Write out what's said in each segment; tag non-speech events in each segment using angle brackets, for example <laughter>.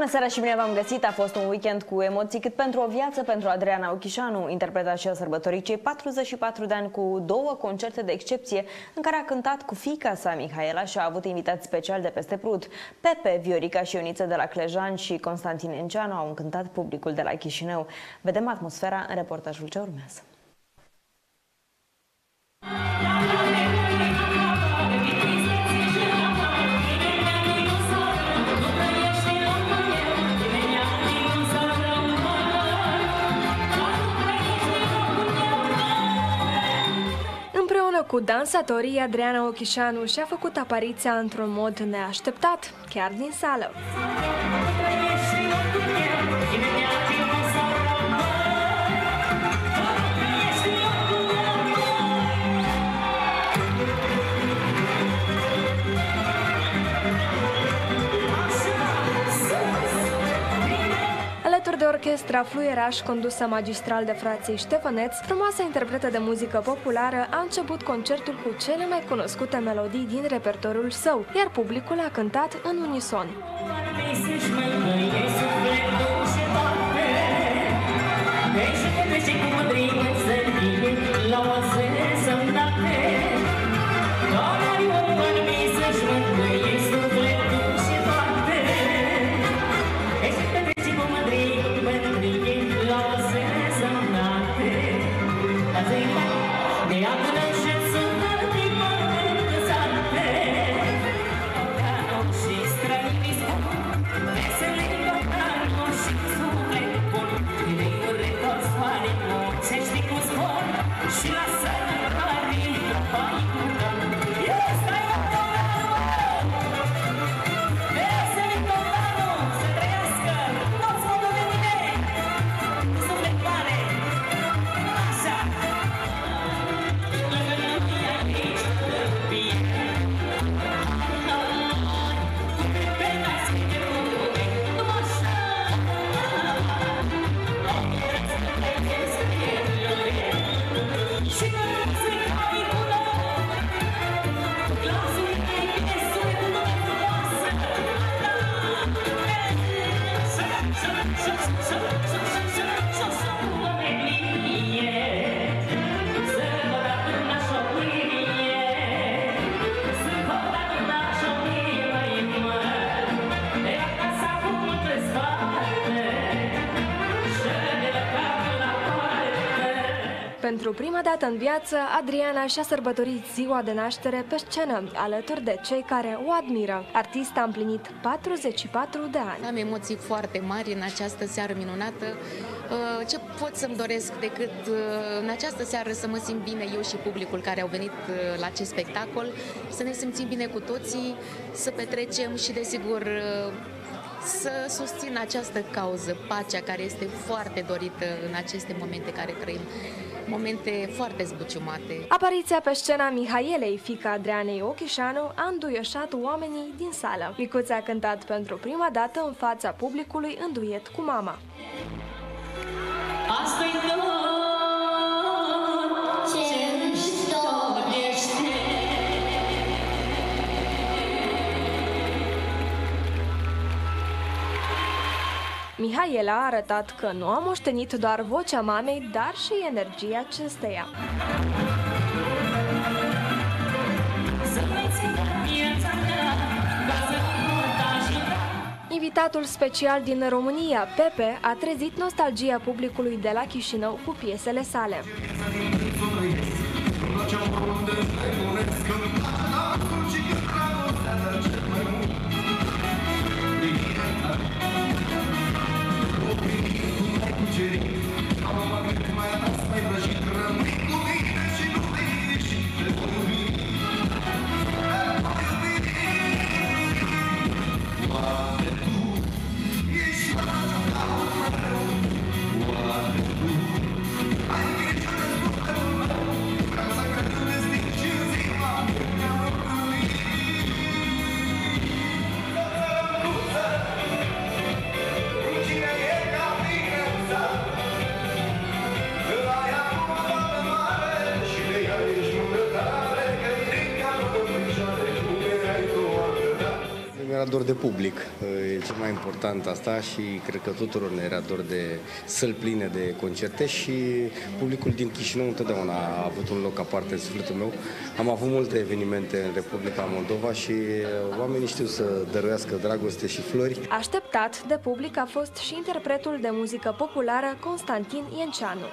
Bună seara și bine v-am găsit! A fost un weekend cu emoții cât pentru o viață pentru Adriana Ochișanu, interpretat și a sărbătorit cei 44 de ani cu două concerte de excepție în care a cântat cu fica sa, Mihaela, și a avut invitați special de peste Prut. Pepe, Viorica și Ioniță de la Clejan și Constantin Enceanu au încântat publicul de la Chișinău. Vedem atmosfera în reportajul ce urmează. Cu dansatorii, Adriana Ochișanu și-a făcut apariția într-un mod neașteptat, chiar din sală. Orchestra Fluieraș, condusă magistral de frații Ștefăneț, frumoasa interpretă de muzică populară a început concertul cu cele mai cunoscute melodii din repertoriul său, iar publicul a cântat în unison. Pentru prima dată în viață, Adriana și-a sărbătorit ziua de naștere pe scenă, alături de cei care o admiră. Artista a împlinit 44 de ani. Am emoții foarte mari în această seară minunată. Uh, ce pot să-mi doresc decât uh, în această seară să mă simt bine eu și publicul care au venit uh, la acest spectacol, să ne simțim bine cu toții, să petrecem și, desigur, să susțin această cauză, pacea care este foarte dorită în aceste momente care trăim momente foarte zbuciumate. Apariția pe scena Mihaielei, fica Adrianei Ochișanu, a înduioșat oamenii din sală. Micuța a cântat pentru prima dată în fața publicului în duet cu mama. Asta-i Mihaela a arătat că nu a moștenit doar vocea mamei, dar și energia acesteia. Invitatul special din România, Pepe, a trezit nostalgia publicului de la Chișinău cu piesele sale. Important asta și cred că tuturor ne era dor de săl pline de concerte și publicul din Chișinău întotdeauna a avut un loc aparte în sufletul meu. Am avut multe evenimente în Republica Moldova și oamenii știu să dăruiască dragoste și flori. Așteptat de public a fost și interpretul de muzică populară Constantin Ienceanu.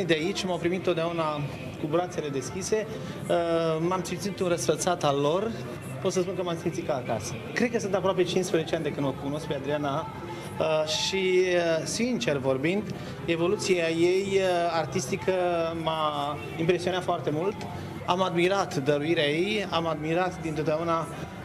Românii de aici m-au primit totdeauna cu brațele deschise. Uh, m-am simțit un răsfățat al lor. Pot să spun că m-am simțit ca acasă. Cred că sunt aproape 15 ani de când o cunosc pe Adriana uh, și, uh, sincer vorbind, evoluția ei artistică m-a impresionat foarte mult. Am admirat dăruirea ei, am admirat din totdeauna Uh,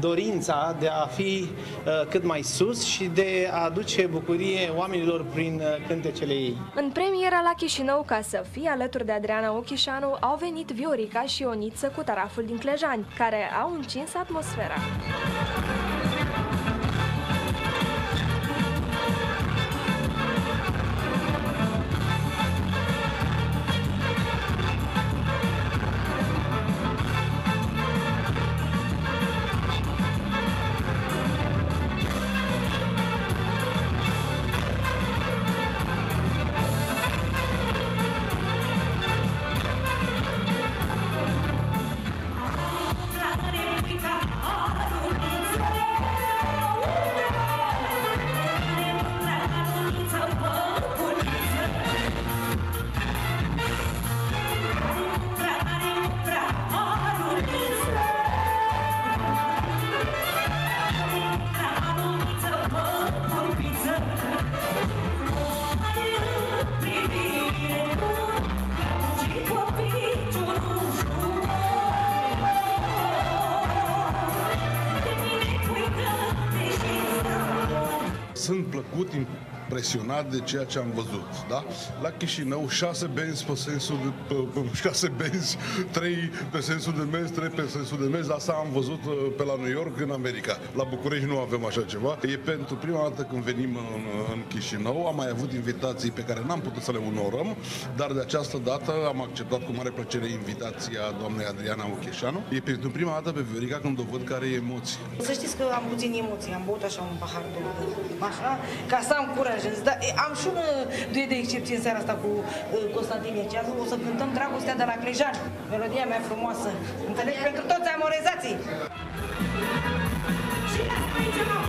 dorința de a fi uh, cât mai sus și de a aduce bucurie oamenilor prin uh, cântecele ei. În premiera la Chișinău, ca să fie alături de Adriana Ochișanu, au venit Viorica și Oniță cu taraful din Clejani, care au încins atmosfera. Plăcut, impresionat de ceea ce am văzut. Da? La Chișinău, șase benzi pe sensul de, pe, pe, șase benzi, trei pe sensul de mers, trei pe sensul de mers. Asta am văzut uh, pe la New York, în America. La București nu avem așa ceva. E pentru prima dată când venim în, în Chișinău. Am mai avut invitații pe care n-am putut să le onorăm, dar de această dată am acceptat cu mare plăcere invitația doamnei Adriana Ocheșanu. E pentru prima dată pe Viorica când o văd care are emoții. Să știți că am puțin emoții, am băut așa un pahar de așa, ca să am curaj. Dar am și un uh, duet de excepție în seara asta cu uh, Constantin Ieceanu. O să cântăm Dragostea de la Clejan, melodia mea frumoasă. Înțelegi? Pentru toți amorezații! Și aici acum!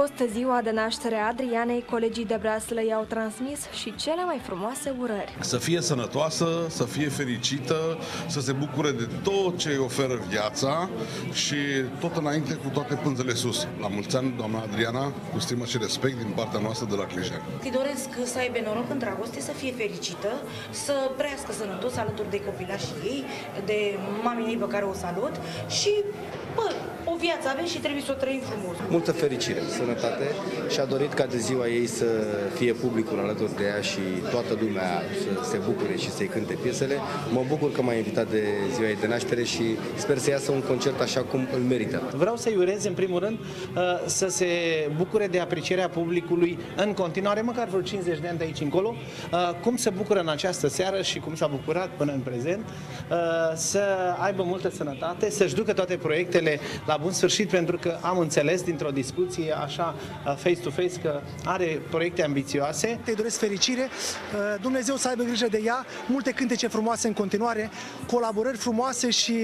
Fost ziua de naștere a Adrianei, colegii de breaslă i-au transmis și cele mai frumoase urări. Să fie sănătoasă, să fie fericită, să se bucure de tot ce îi oferă viața și tot înainte cu toate pânzele sus. La mulți ani, doamna Adriana, cu stimă și respect din partea noastră de la Clejan. Îi doresc să aibă noroc în dragoste, să fie fericită, să trăiască sănătos alături de copilașii ei, de mamii ei pe care o salut și bă, o viață avem și trebuie să o trăim frumos. Multă fericire, sănătate și a dorit ca de ziua ei să fie publicul alături de ea și toată lumea să se bucure și să-i cânte piesele. Mă bucur că m-a invitat de ziua ei de naștere și sper să iasă un concert așa cum îl merită. Vreau să-i urez, în primul rând, uh, să se bucure de aprecierea publicului în continuare, măcar vreo 50 de ani de aici încolo, uh, cum se bucură în această seară și cum s-a bucurat până în prezent, uh, să aibă multă sănătate, să-și ducă toate proiectele la bun sfârșit, pentru că am înțeles dintr-o discuție așa face-to-face că are proiecte ambițioase. Te doresc fericire, Dumnezeu să aibă grijă de ea, multe cântece frumoase în continuare, colaborări frumoase și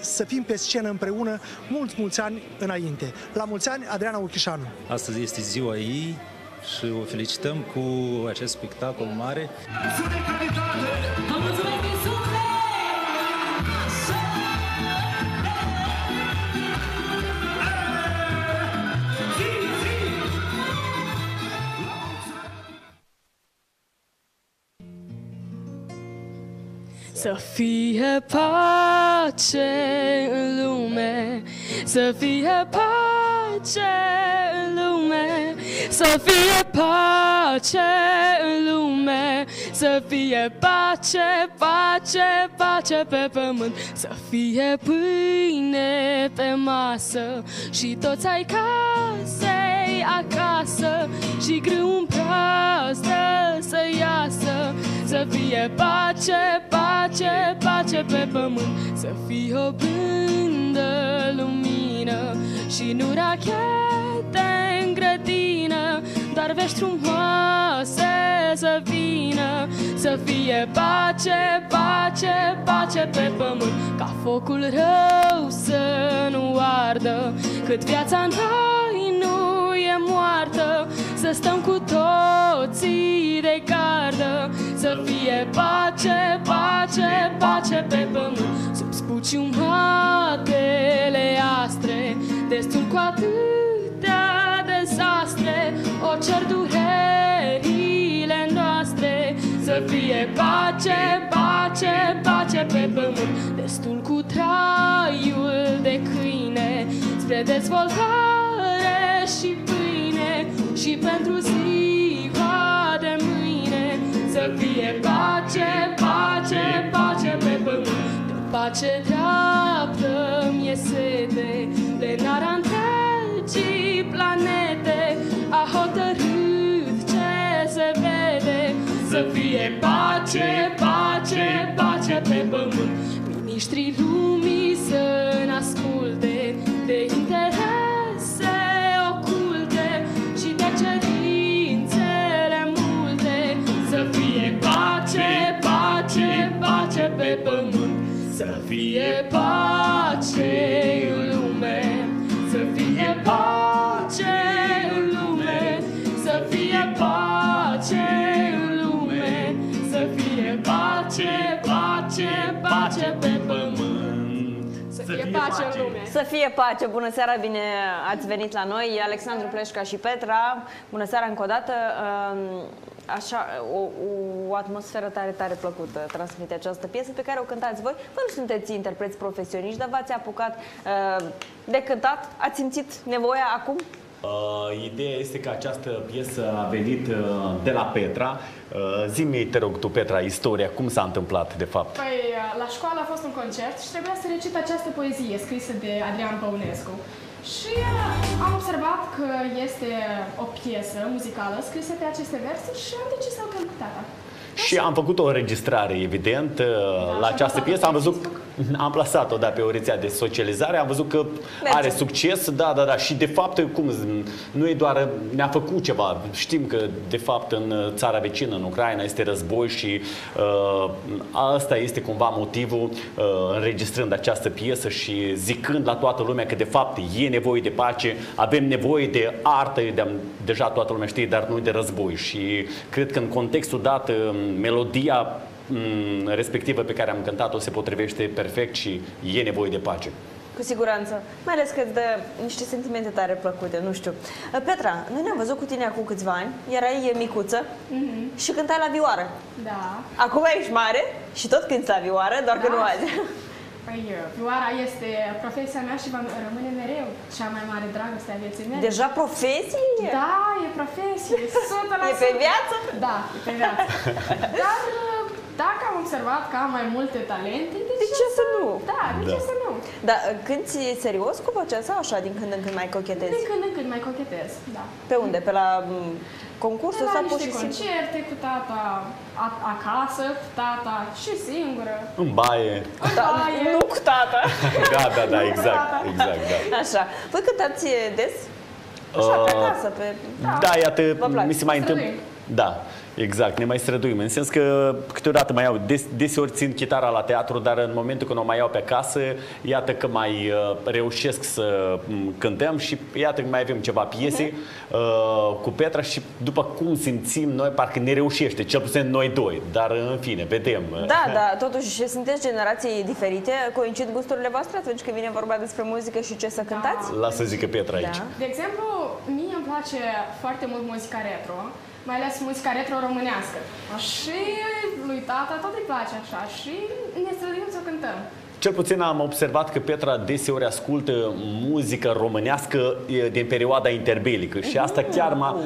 să fim pe scenă împreună mulți, mulți ani înainte. La mulți ani, Adriana Uchișanu. Astăzi este ziua ei și o felicităm cu acest spectacol mare. Să fie pace în lume, să fie pace în lume, să fie pace în lume, să fie pace, pace, pace pe pământ, să fie pâine pe masă și toți ai casei acasă și grâu în prazdă să iasă, să fie pace, pace, pace pe pământ Să fie o blândă lumină Și nu rachete în grădină Dar vești frumoase să vină Să fie pace, pace, pace pe pământ. Ca focul rău să nu ardă Cât viața noi nu e moartă Să stăm cu toții de gardă Să fie pace, pace, pace pe pământ. Sub spuciumatele astre Destul cu atâtea dezastre O cer durerile noastre. Să fie pace, pace, pace pe pământ. Destul cu traiul de câine Spre dezvoltare și pâine. Și pentru ziua de mâine Să fie pace, pace, pace pe pământ. De pace dreaptă mi-e sete Plenara întregii planete Să fie pace, pace, pace pe pământ. Ministrii lumii să n-asculte De interese oculte Și de cerințele multe. Să fie pace, pace, pace pe pământ. Să fie pace în pace în lume. Să fie pace! Bună seara, bine ați venit la noi, Alexandru Pleșca și Petra. Bună seara încă o dată. Um, Așa, o, o atmosferă tare, tare plăcută transmite această piesă pe care o cântați voi. Vă nu sunteți interpreți profesioniști, dar v-ați apucat uh, de cântat. Ați simțit nevoia acum? Uh, ideea este că această piesă a venit uh, de la Petra. Uh, zi-mi, te rog tu, Petra, istoria, cum s-a întâmplat de fapt? Păi, la școală a fost un concert și trebuia să recit această poezie scrisă de Adrian Păunescu. Și uh, am observat că este o piesă muzicală scrisă pe aceste versuri și am decis să o cânt cu tata. Și am făcut o înregistrare, evident, uh, la și această am piesă. Am plasat-o văzut, pe am plasat-o da, pe o rețea de socializare, am văzut că Merge. are succes, da, da, da. Și de fapt, cum, z- nu e doar, ne-a făcut ceva. Știm că, de fapt, în uh, țara vecină, în Ucraina, este război și uh, asta este cumva motivul uh, înregistrând această piesă și zicând la toată lumea că, de fapt, e nevoie de pace, avem nevoie de artă, de, deja toată lumea știe, dar nu de război. Și cred că în contextul dat, uh, melodia mm, respectivă pe care am cântat-o se potrivește perfect și e nevoie de pace. Cu siguranță. Mai ales că îți dă niște sentimente tare plăcute, nu știu. Uh, Petra, noi ne-am văzut cu tine acum câțiva ani, erai micuță și cântai la vioară. Da. Acum ești mare și tot cânti la vioară, doar că Da. nu azi. <laughs> Păi, vioara este profesia mea și va rămâne mereu cea mai mare dragoste a vieții mele. Deja profesie? Da, e profesie, <laughs> 100%. E pe viață? Da, e pe viață. <laughs> Dar dacă am observat că am mai multe talente, de, De ce să nu? Da, de Da. ce să nu? Dar cânti serios cu vocea sau așa din când în când mai cochetezi? De când în când mai cochetez, da. Pe unde? Pe la m, De concursuri la sau pur niște și simplu? concerte cu tata a- acasă, cu tata și singură. În baie. Da, baie. nu cu tata. <laughs> Da, da, da, Nu, exact, da. exact, da. Așa. Voi cântați des? Așa, pe Uh, acasă, pe... Da, iată, Vă place? mi se mai întâmplă. Străduim. Da, exact, ne mai străduim. În sens că câteodată mai iau, des, deseori țin chitara la teatru, dar în momentul când o mai iau pe acasă, iată că mai uh, reușesc să m, cântăm și iată că mai avem ceva piese uh, cu Petra și după cum simțim noi, parcă ne reușește, cel puțin noi doi. Dar în fine, vedem. Da, da, totuși sunteți generații diferite. Coincid gusturile voastre atunci când vine vorba despre muzică și ce să cântați? Lasă să zică Petra aici. Da. De exemplu, mie îmi place foarte mult muzica retro, mai ales muzica retro românească. Și lui tata tot îi place așa și ne străduim să o cântăm. Cel puțin am observat că Petra deseori ascultă muzică românească e, din perioada interbelică și asta chiar m-a...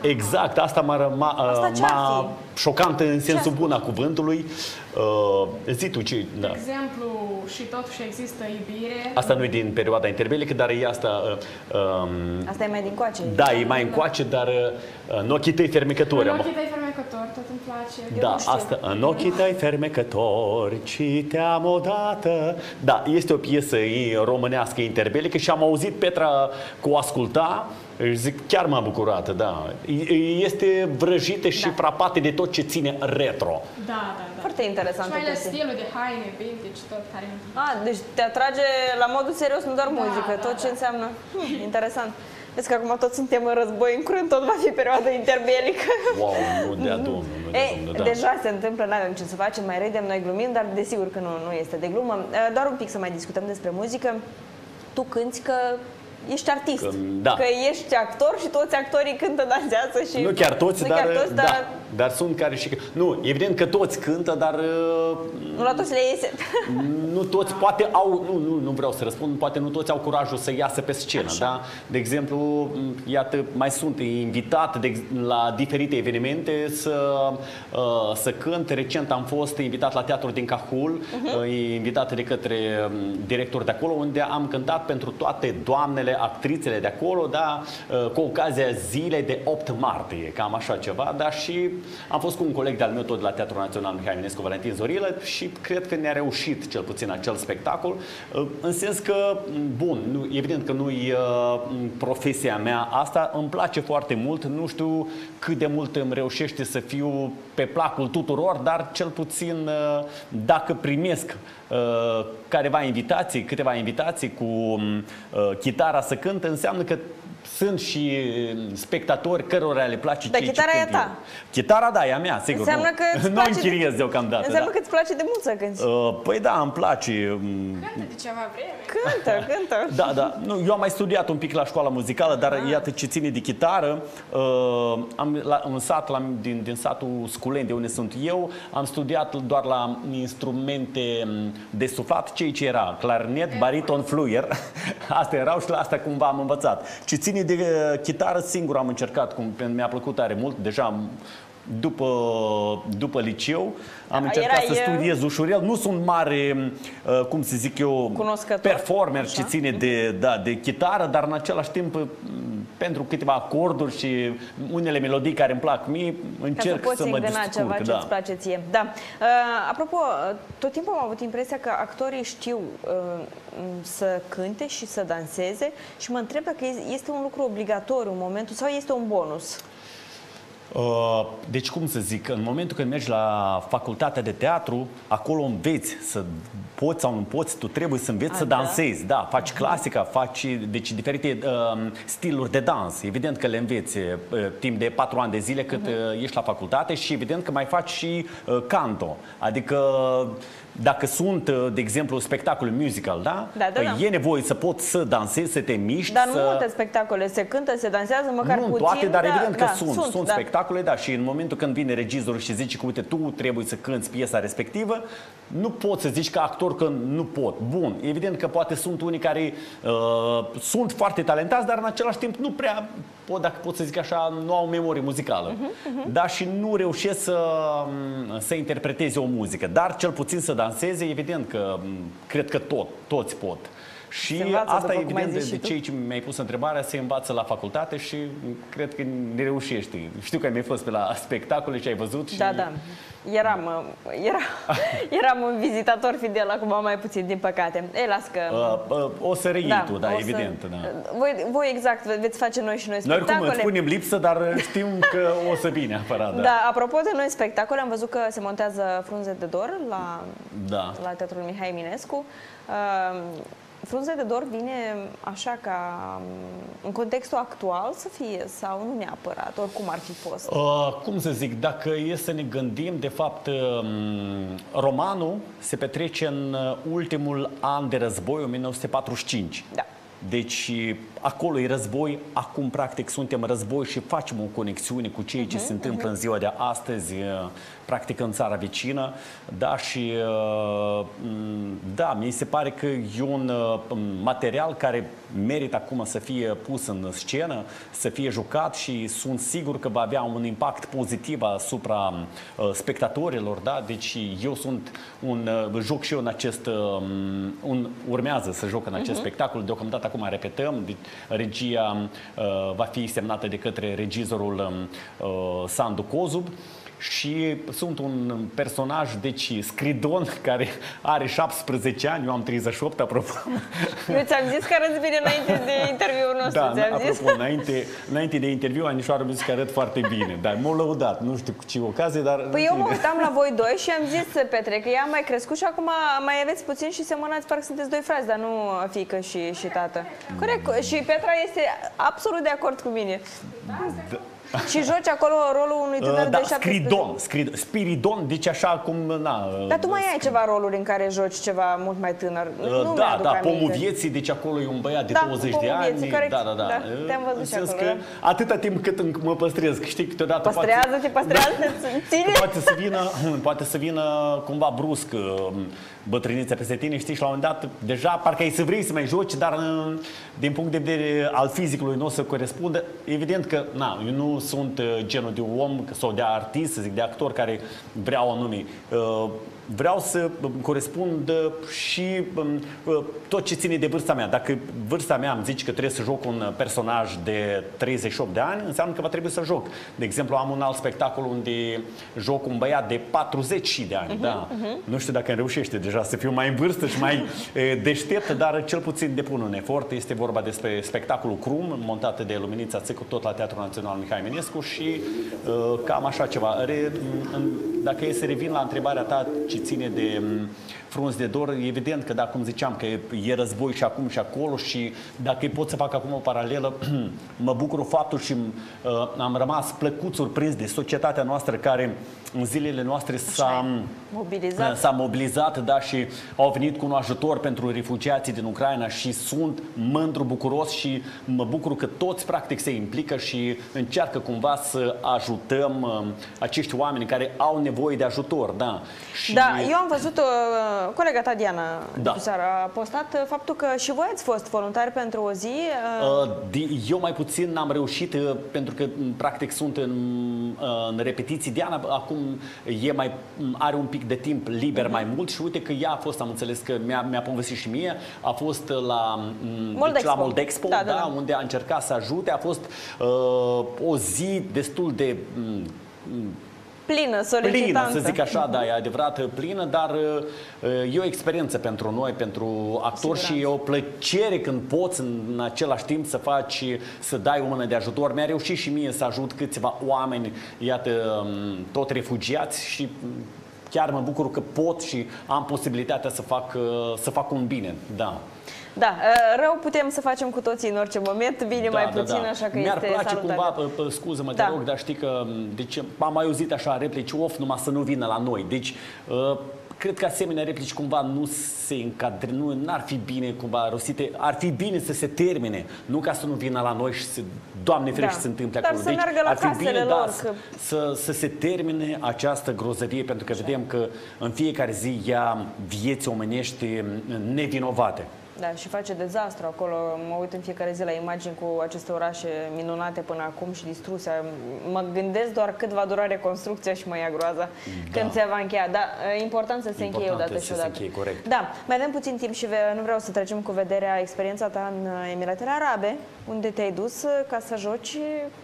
Exact, asta m-a, răma, Asta ce-ar m-a șocant în sensul bun a cuvântului. Uh, zi tu ce... Da. De exemplu, și totuși există iubire. Asta nu e din perioada interbelică, dar e asta... Uh, um, Asta e mai din coace. da, e mai încoace, dar uh, în ochii tăi fermecători. În am- ochii tăi fermecători, tot îmi place. Da, asta, în ochii tăi fermecători, citeam odată. Da, este o piesă e, românească interbelică și am auzit Petra cu o asculta și zic, chiar m-a bucurat, da. E- Este vrăjită și frapată de tot ce ține retro. Da, da, da. Foarte Și interesantă mai ales chestie. stilul de haine, vintage, tot care... A, deci te atrage la modul serios, nu doar Da, muzică, da, tot ce da. înseamnă. Hmm, interesant. <laughs> Vezi că acum toți suntem în război, în curând tot va fi perioada interbelică. Wow, nu dea Domnul, <laughs> nu dea Ei, Domnul, da. deja se întâmplă, nu avem ce să facem, mai râdem, noi glumim, dar desigur că nu, nu este de glumă. Eh, Doar un pic să mai discutăm despre muzică. Tu cânti că ești artist, Că- da. că ești actor și toți actorii cântă, dansează și... Nu chiar toți, nu dar, chiar toți, da, dar dar sunt care și... Nu, evident că toți cântă, dar uh, nu la toți le iese. <laughs> nu toți poate au, nu, nu, nu vreau să răspund, poate nu toți au curajul să iasă pe scenă, da? De exemplu, m, iată, mai sunt invitat de, ex- la diferite evenimente să, uh, să cânt. Recent am fost invitat la Teatrul din Cahul, uh, invitat de către um, director de acolo, unde am cântat pentru toate doamnele, actrițele de acolo, da? Uh, cu ocazia zilei de 8 martie, cam așa ceva, dar și am fost cu un coleg de-al meu tot de la Teatrul Național Mihai Ionescu Valentin Zorilă și cred că ne-a reușit cel puțin acel spectacol, uh, în sens că, m, bun, nu, evident că nu-i uh, profesia mea asta, îmi place foarte mult, nu știu cât de mult îmi reușește să fiu pe placul tuturor, dar cel puțin uh, dacă primesc uh, careva invitații, câteva invitații cu um, uh, chitara să cânt, înseamnă că sunt și uh, spectatori cărora le place Dar ceea ce chitara e a cânt ta. eu. Chitara, da, e a mea, sigur. Înseamnă nu, că <laughs> îți nu place de- închiriez deocamdată. Înseamnă da. că îți place de mult să cânti. Uh, Păi da, îmi place. mm, Cântă de ceva vreme. Cântă, <laughs> cântă. Da, da. Nu, eu am mai studiat un pic la școala muzicală, dar Ah. iată ce ține de chitară. Uh, am, la, un sat la, din, din satul Sculeni, de unde sunt eu, am studiat doar la instrumente m, de suflat, cei ce era clarinet, bariton, fluier. <laughs> Astea erau și la asta cumva am învățat. Ce ține de uh, chitară, singur am încercat, cum mi-a plăcut tare mult, deja după, după liceu am Da, încercat erai, să uh, studiez ușurel. Nu sunt mare, uh, cum să zic eu, Cunoscător. performer ce ține de, da, de chitară, dar în același timp m, pentru câteva acorduri și unele melodii care îmi plac mie, Ca să încerc poți să, mă îngrena descurc. ceva ce da. îți place ție. Da. Uh, apropo, uh, tot timpul am avut impresia că actorii știu uh, m, să cânte și să danseze și mă întreb dacă este un lucru obligatoriu în momentul sau este un bonus. Uh, Deci, cum să zic, în momentul când mergi la facultatea de teatru, acolo înveți să poți sau nu poți, tu trebuie să înveți A, să da? dansezi. Da, faci clasica, faci deci, diferite uh, stiluri de dans. Evident că le înveți uh, timp de patru ani de zile cât Mhm. uh, ești la facultate și evident că mai faci și uh, canto. Adică dacă sunt, uh, de exemplu, spectacole musical, da? Da, da, da. E nevoie să poți să dansezi, să te miști, Dar nu să... multe spectacole se cântă, se dansează, măcar nu în puțin. toate, dar da, evident că da, sunt. Sunt, da. spectacole spectacole, da, și în momentul când vine regizorul și zice că, uite, tu trebuie să cânți piesa respectivă, nu poți să zici ca actor că nu pot. Bun, evident că poate sunt unii care uh, sunt foarte talentați, dar în același timp nu prea, pot, dacă pot să zic așa, nu au memorie muzicală. Uh-huh, uh-huh. Da, și nu reușesc să, să interpreteze o muzică. Dar cel puțin să danseze, evident că cred că tot, toți pot. Și asta, evident, de, de cei ce mi-ai pus întrebarea, se învață la facultate și cred că ne reușești. Știu că ai mai fost pe la spectacole și ai văzut. Și... Da, da. Eram, era, <laughs> eram un vizitator fidel, acum mai puțin, din păcate. Ei, las că... Uh, uh, o să reiei da, tu, da, evident. Să... Da. Voi, voi exact veți face noi și noi spectacole. Noi oricum spunem lipsă, dar știm <laughs> că o să vină neapărat. Da. da, apropo de noi spectacole, am văzut că se montează frunze de dor la, da. la Teatrul Mihai Eminescu. Uh, Frunze de dor vine așa ca în contextul actual să fie sau nu neapărat, oricum ar fi fost? Uh, cum să zic, dacă e să ne gândim, de fapt, um, romanul se petrece în uh, ultimul an de război, 1945. Da. Deci acolo e război, acum practic suntem război și facem o conexiune cu ceea ce uh-huh, se întâmplă uh-huh. în ziua de astăzi, practic în țara vecină. Da, și da, mi se pare că e un material care merită acum să fie pus în scenă, să fie jucat și sunt sigur că va avea un impact pozitiv asupra spectatorilor. Da? Deci eu sunt un, joc și eu în acest, un, urmează să joc în acest uh-huh. spectacol, deocamdată acum repetăm, deci regia uh, va fi semnată de către regizorul um, uh, Sandu Cozub și sunt un personaj, deci Scridon, <laughs> care are 17 ani, eu am 38, apropo. Eu ți-am zis că arăți bine înainte de <laughs> interviul nostru, da, ți-am apropo, zis. Înainte, înainte de interviu, Anișoară mi zis că arăt foarte bine, dar m-au lăudat, nu știu cu ce ocazie, dar... Păi eu mă uitam la voi doi și am <laughs> zis, Petre, că ea a mai crescut și acum mai aveți puțin și semănați, parcă sunteți doi frați, dar nu fică și, și tată. Corect, și Petra este absolut de acord cu mine. Da. Și joci acolo rolul unui tânăr Uh, da, de 17 Scridon, Scridon, Spiridon, deci așa cum, na... Dar tu mai ai ceva roluri în care joci ceva mult mai tânăr. Uh, nu da, da, aminte. pomul vieții, deci acolo e un băiat de Da, 20 de pomul ani. vieții, corect. Da, da, da. Da, te-am văzut În și sens acolo, că da. atâta timp cât mă păstrez, că știi, câteodată Păstrează-te, poate... păstrează-te, ține. Poate să vină, poate să vină cumva brusc uh, bătrânița peste tine, știi, și la un moment dat deja parcă ai să vrei să mai joci, dar uh, din punct de vedere al fizicului nu o să corespundă. Evident că, na, eu nu sunt uh, genul de om sau de artist, să zic, de actor care vreau anume. Uh, vreau să um, corespund uh, și um, uh, tot ce ține de vârsta mea. Dacă vârsta mea îmi zice că trebuie să joc un personaj de 38 de ani, înseamnă că va trebui să joc. De exemplu, am un alt spectacol unde joc un băiat de 40 de ani. Uh-huh, da. uh-huh. Nu știu dacă îmi reușește deja să fiu mai în vârstă și mai e, deștept, dar cel puțin depun un efort. Este vorba despre spectacolul Crum, montat de Luminița Țecu, tot la Teatrul Național Mihai Eminescu și uh, cam așa ceva. Re, în, dacă e să revin la întrebarea ta ce ține de m, frunzi de dor, evident că, da, cum ziceam, că e, e război și acum și acolo și dacă îi pot să fac acum o paralelă, <clears throat> mă bucur faptul și uh, am rămas plăcut surprins de societatea noastră care în zilele noastre s-a Mobilizat. S-a mobilizat, da, și au venit cu un ajutor pentru refugiații din Ucraina și sunt mândru, bucuros și mă bucur că toți practic se implică și încearcă cumva să ajutăm uh, acești oameni care au nevoie de ajutor, da. Și Da, eu am văzut, uh, colega ta Diana Da. da. seara a postat uh, faptul că și voi ați fost voluntari pentru o zi. Uh, Uh, de- Eu mai puțin n-am reușit uh, pentru că m, practic sunt în, uh, în repetiții. Diana acum e mai, m, are un pic de timp liber mai mult și uite că ea a fost, am înțeles că mi-a, mi-a povestit și mie, a fost la, m, deci Moldexpo. la Moldexpo, Da, da, da, da. unde a încercat să ajute. A fost uh, o zi destul de m, plină, solicitantă. plină, să zic așa, da, e adevărat plină, dar uh, e o experiență pentru noi, pentru actori și e o plăcere când poți în același timp să faci, să dai o mână de ajutor. Mi-a reușit și mie să ajut câțiva oameni, iată, um, tot refugiați și um, chiar mă bucur că pot și am posibilitatea să fac, uh, să fac un bine, da. Da, uh, rău putem să facem cu toții în orice moment, bine mai puțin, așa că Mi-ar este place salutare. cumva, pă, pă, scuză-mă, te Da. rog, dar știi că deci, am mai auzit așa replici, of, numai să nu vină la noi. Deci, uh, cred că asemenea replici cumva nu se încadre, nu ar fi bine cumva rostite, ar fi bine să se termine, nu ca să nu vină la noi și să, Doamne ferește, Da. să se întâmple Dar acolo. să meargă la ar fi casele bine, lor, da, că- să, să se termine această grozăvie, pentru că vedem că în fiecare zi ia vieți omenești nevinovate. Da, și face dezastru acolo. Mă uit în fiecare zi la imagini cu aceste orașe minunate până acum și distruse. Mă gândesc doar cât va dura reconstrucția și mă ia groaza Da. când se va încheia. Da, e important să se încheie Important odată să și se odată. încheie, corect. Da, mai avem puțin timp și ve- nu vreau să trecem cu vederea experiența ta în uh, Emiratele Arabe, unde te-ai dus uh, ca să joci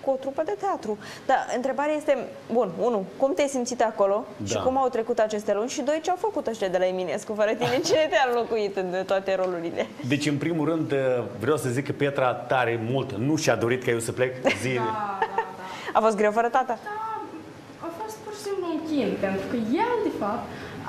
cu o trupă de teatru. Da, întrebarea este, bun, unu, cum te-ai simțit acolo și Da. cum au trecut aceste luni și doi, ce au făcut ăștia de la Eminescu fără tine? <laughs> Cine te-a înlocuit în toate rolurile? Deci, în primul rând, vreau să zic că Petra tare mult nu și-a dorit ca eu să plec zile. Da, da, da. A fost greu fără tata? A fost pur și simplu un chin, pentru că el, de fapt,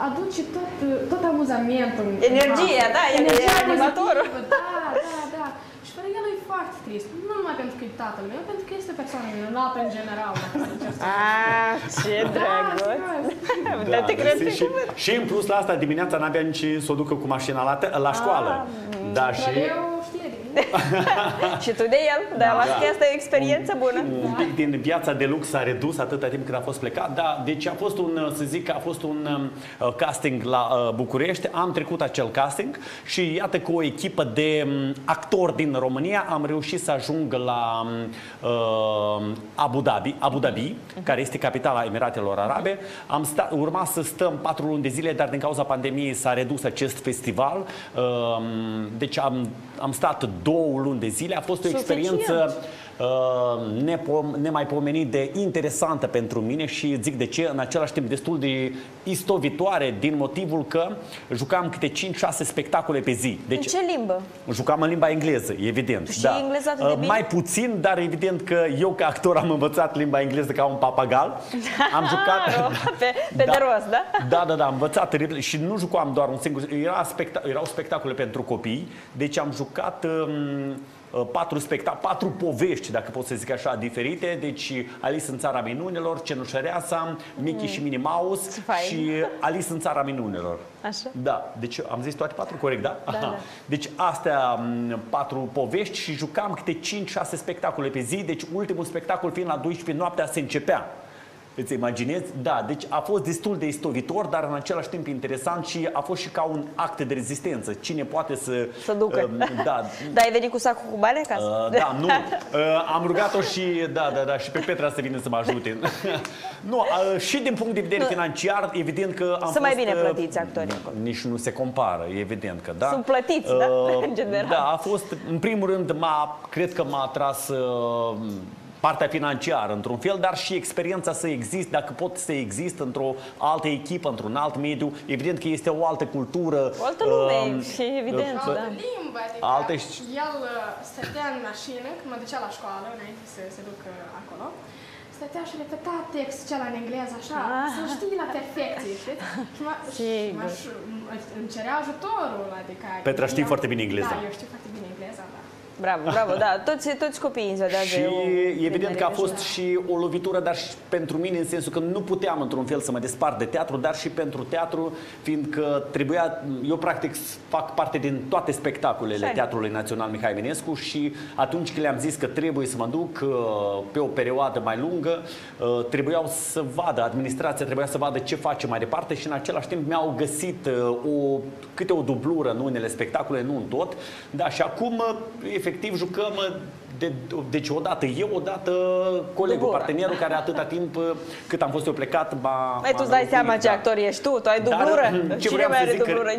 aduce tot, tot amuzamentul. în Energia, masă. da, el e Energia animatorul. pozitivă, Da, da, da. Și fără el e foarte trist. Nu numai pentru că e tatăl meu, pentru că este o persoană minunată în general. dacă să încerc să- Ah, ce drăguț! serios. Da, te cred găsi pe și, cuvânt. și în plus la asta dimineața n-avea nici să o ducă cu mașina la, te- la școală. da, Dar și eu știe de <laughs> Și tu de el, dar da. că asta e o experiență bună. un pic din viața de lux s-a redus atâta timp cât a fost plecat. Da, deci a fost un, să zic, a fost un um, casting la uh, București. Am trecut acel casting și iată cu o echipă de um, actori din România am reușit să ajung la um, uh, Abu Dhabi, Abu Dhabi, care este capitala Emiratelor Arabe. Am sta, urma să stăm patru luni de zile, dar din cauza pandemiei s-a redus acest festival. Um, deci am, am stat două luni de zile. A fost o Suficient. experiență uh, nepom- nemaipomenit de interesantă pentru mine și zic de ce, în același timp destul de istovitoare din motivul că jucam câte 5-6 spectacole pe zi. În Deci ce limbă? jucam în limba engleză, evident. Și engleza atât de Uh, bine? Mai puțin, dar evident că eu ca actor am învățat limba engleză ca un papagal. <laughs> Am jucat... <laughs> pe, pe de rost, da? <laughs> Da, da, da, am învățat teribil și nu jucam doar un singur, era specta- erau spectacole pentru copii, deci am jucat um, uh, patru, specta- patru povești, dacă pot să zic așa, diferite, deci Alice în țara minunilor, Cenușăreasa, Mickey și Minnie Mouse Ce fain. și Alice în țara minunilor. Așa. Da, deci am zis toate patru, corect, da? Da, da. Deci astea m, patru povești și jucam câte 5-6 spectacole pe zi, deci ultimul spectacol fiind la 12 noaptea se începea. Îți imaginezi? Da, deci a fost destul de istovitor, dar în același timp interesant și a fost și ca un act de rezistență. Cine poate să... Să ducă. uh, da, <laughs> Dar ai venit cu sacul cu bani acasă? Uh, da, nu. <laughs> Uh, am rugat-o și, da, da, da, și pe Petra să vină să mă ajute. <laughs> nu, uh, și din punct de vedere financiar, evident că am Sunt mai fost, bine uh, plătiți actorii acolo. Nici nu se compară, evident că da. Sunt plătiți, da? În general. Da, a fost, în primul rând, m-a, cred că m-a atras uh, partea financiară, într-un fel, dar și experiența să exist, dacă pot să exist într-o altă echipă, într-un alt mediu. Evident că este o altă cultură. O altă lume, um, și <laughs> evident, uh, da. Limba, adică Alte- el uh, stătea în mașină când mă ducea la școală, înainte să se ducă acolo. Stătea și repeta textul acela în engleză, așa, Ah. să știi la perfecție, <laughs> știți? Și mă, și Sigur. mă- mă- îmi cerea ajutorul, adică... Petra, știi eu- foarte bine engleza. Da, eu știu foarte bine engleza, da. Bravo, bravo, da. Toți, toți copiii înzădează Și o evident că a fost vedere. și o lovitură, dar și pentru mine în sensul că nu puteam într-un fel să mă despart de teatru, dar și pentru teatru, fiindcă trebuia, eu practic fac parte din toate spectacolele Așa. Teatrului Național Mihai Eminescu și atunci când le-am zis că trebuie să mă duc uh, pe o perioadă mai lungă, uh, trebuiau să vadă, administrația trebuia să vadă ce face mai departe și în același timp mi-au găsit uh, o, câte o dublură în unele spectacole, nu în tot, da, și acum uh, efectiv jucăm uh, de, deci odată eu, odată colegul, Dublura. partenerul care atâta timp uh, cât am fost eu plecat m-a Mai tu m-a îți dai înlocuit, seama ce da. actor ești tu, tu ai Dar, dublură. mm, ce Cine vreau mai să are zic că- dublură?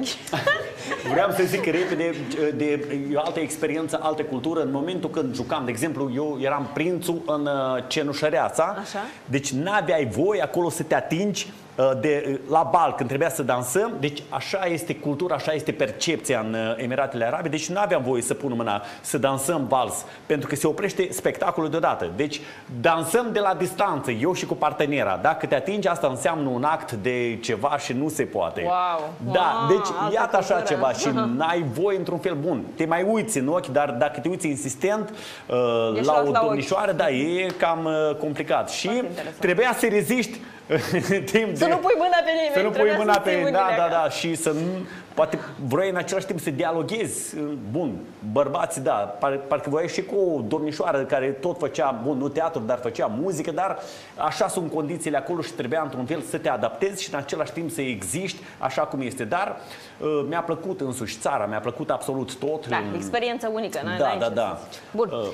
<laughs> Vreau să zic că repede de, e o altă experiență, altă cultură. În momentul când jucam, de exemplu, eu eram prințul în uh, Cenușăreața. Așa. Deci n-aveai voie acolo să te atingi uh, de, la bal când trebuia să dansăm. Deci așa este cultura, așa este percepția în uh, Emiratele Arabe. Deci nu aveam voie să pun mâna să dansăm vals, pentru că se oprește spectacolul deodată. Deci dansăm de la distanță, eu și cu partenera. Dacă te atingi, asta înseamnă un act de ceva și nu se poate. Wow! Da, Wow, deci altă iată așa cultură. ceva și <laughs> n-ai voie într-un fel bun. Te mai uiți în ochi, dar dacă te uiți insistent uh, Ești la luat o la ochi. domnișoară, da, e cam uh, complicat. Și interesant. trebuia să reziști <laughs> timp Să de... nu pui mâna pe nimeni, Să nu pui trebuia mâna să pe... ții Da, mâinile da, da. acasă. Și să nu... Poate vrei în același timp să dialoghezi. Bun, bărbații, da. Par, parcă voiai și cu o domnișoară care tot făcea, bun, nu teatru, dar făcea muzică, dar așa sunt condițiile acolo și trebuia într-un fel să te adaptezi și în același timp să existi așa cum este. Dar uh, mi-a plăcut însuși țara, mi-a plăcut absolut tot. Da, experiență unică, n-ai- Da, n-ai da, ce da. să zici. Bun. Uh,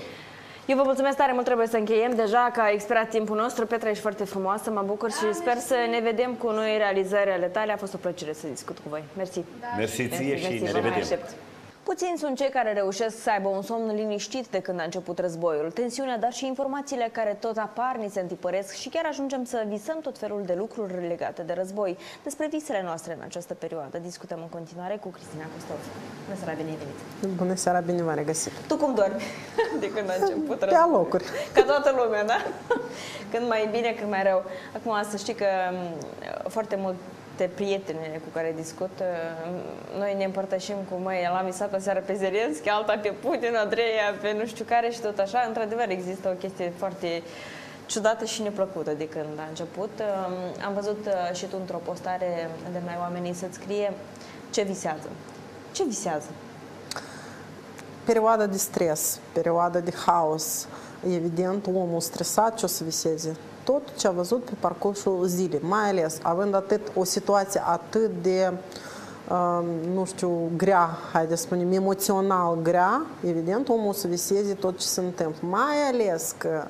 Eu vă mulțumesc tare mult, trebuie să încheiem deja că a expirat timpul nostru. Petra, ești foarte frumoasă, mă bucur și sper să ne vedem cu noi realizări ale tale. A fost o plăcere să discut cu voi. Mersi. Mersi ție și ne vă mai revedem. aștept. Puțini sunt cei care reușesc să aibă un somn liniștit de când a început războiul. Tensiunea, dar și informațiile care tot apar, ni se întipăresc și chiar ajungem să visăm tot felul de lucruri legate de război. Despre visele noastre în această perioadă discutăm în continuare cu Cristina Costov. Bună seara, bine ai venit! Bună seara, bine v-am regăsit. Tu cum dormi <laughs> de când a început Pe războiul? alocuri. Ca toată lumea, da? <laughs> Când mai bine, când mai rău. Acum, să știi că m, foarte multe prietene cu care discut, m, noi ne împărtășim cu măi, l-am visat aseară pe Zelenski, alta pe Putin, a treia pe nu știu care și tot așa. Într-adevăr, există o chestie foarte ciudată și neplăcută de când a început. Um, Am văzut uh, și tu într-o postare de mai oamenii să-ți scrie ce visează. Ce visează? Perioada de stres, perioada de haos. Evident, omul stresat ce o să viseze? Tot ce a văzut pe parcursul zilei, mai ales având atât o situație atât de uh, nu știu, grea, haideți să spunem, emoțional grea, evident, omul o să viseze tot ce se întâmplă. Mai ales că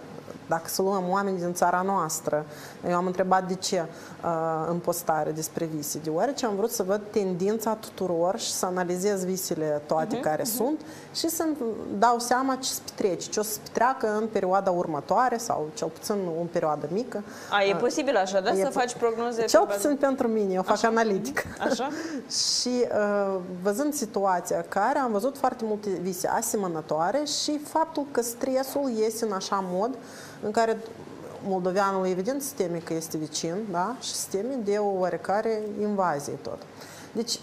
dacă să luăm oameni din țara noastră, eu am întrebat de ce uh, în postare despre vise, deoarece am vrut să văd tendința tuturor și să analizez visele toate Mhm, care sunt și să dau seama ce se petrece, ce o să se petreacă în perioada următoare sau cel puțin în perioadă mică. A, e Uh, posibil așa, da? e Să po- faci prognoze? Cel pe bază- puțin pentru mine, eu fac Așa. analitic. Așa? <laughs> și uh, văzând situația care am văzut foarte multe vise asemănătoare și faptul că stresul este în așa mod în care moldoveanul, evident, se teme că este vecin, da? Și se teme de o oarecare invazie tot. Deci,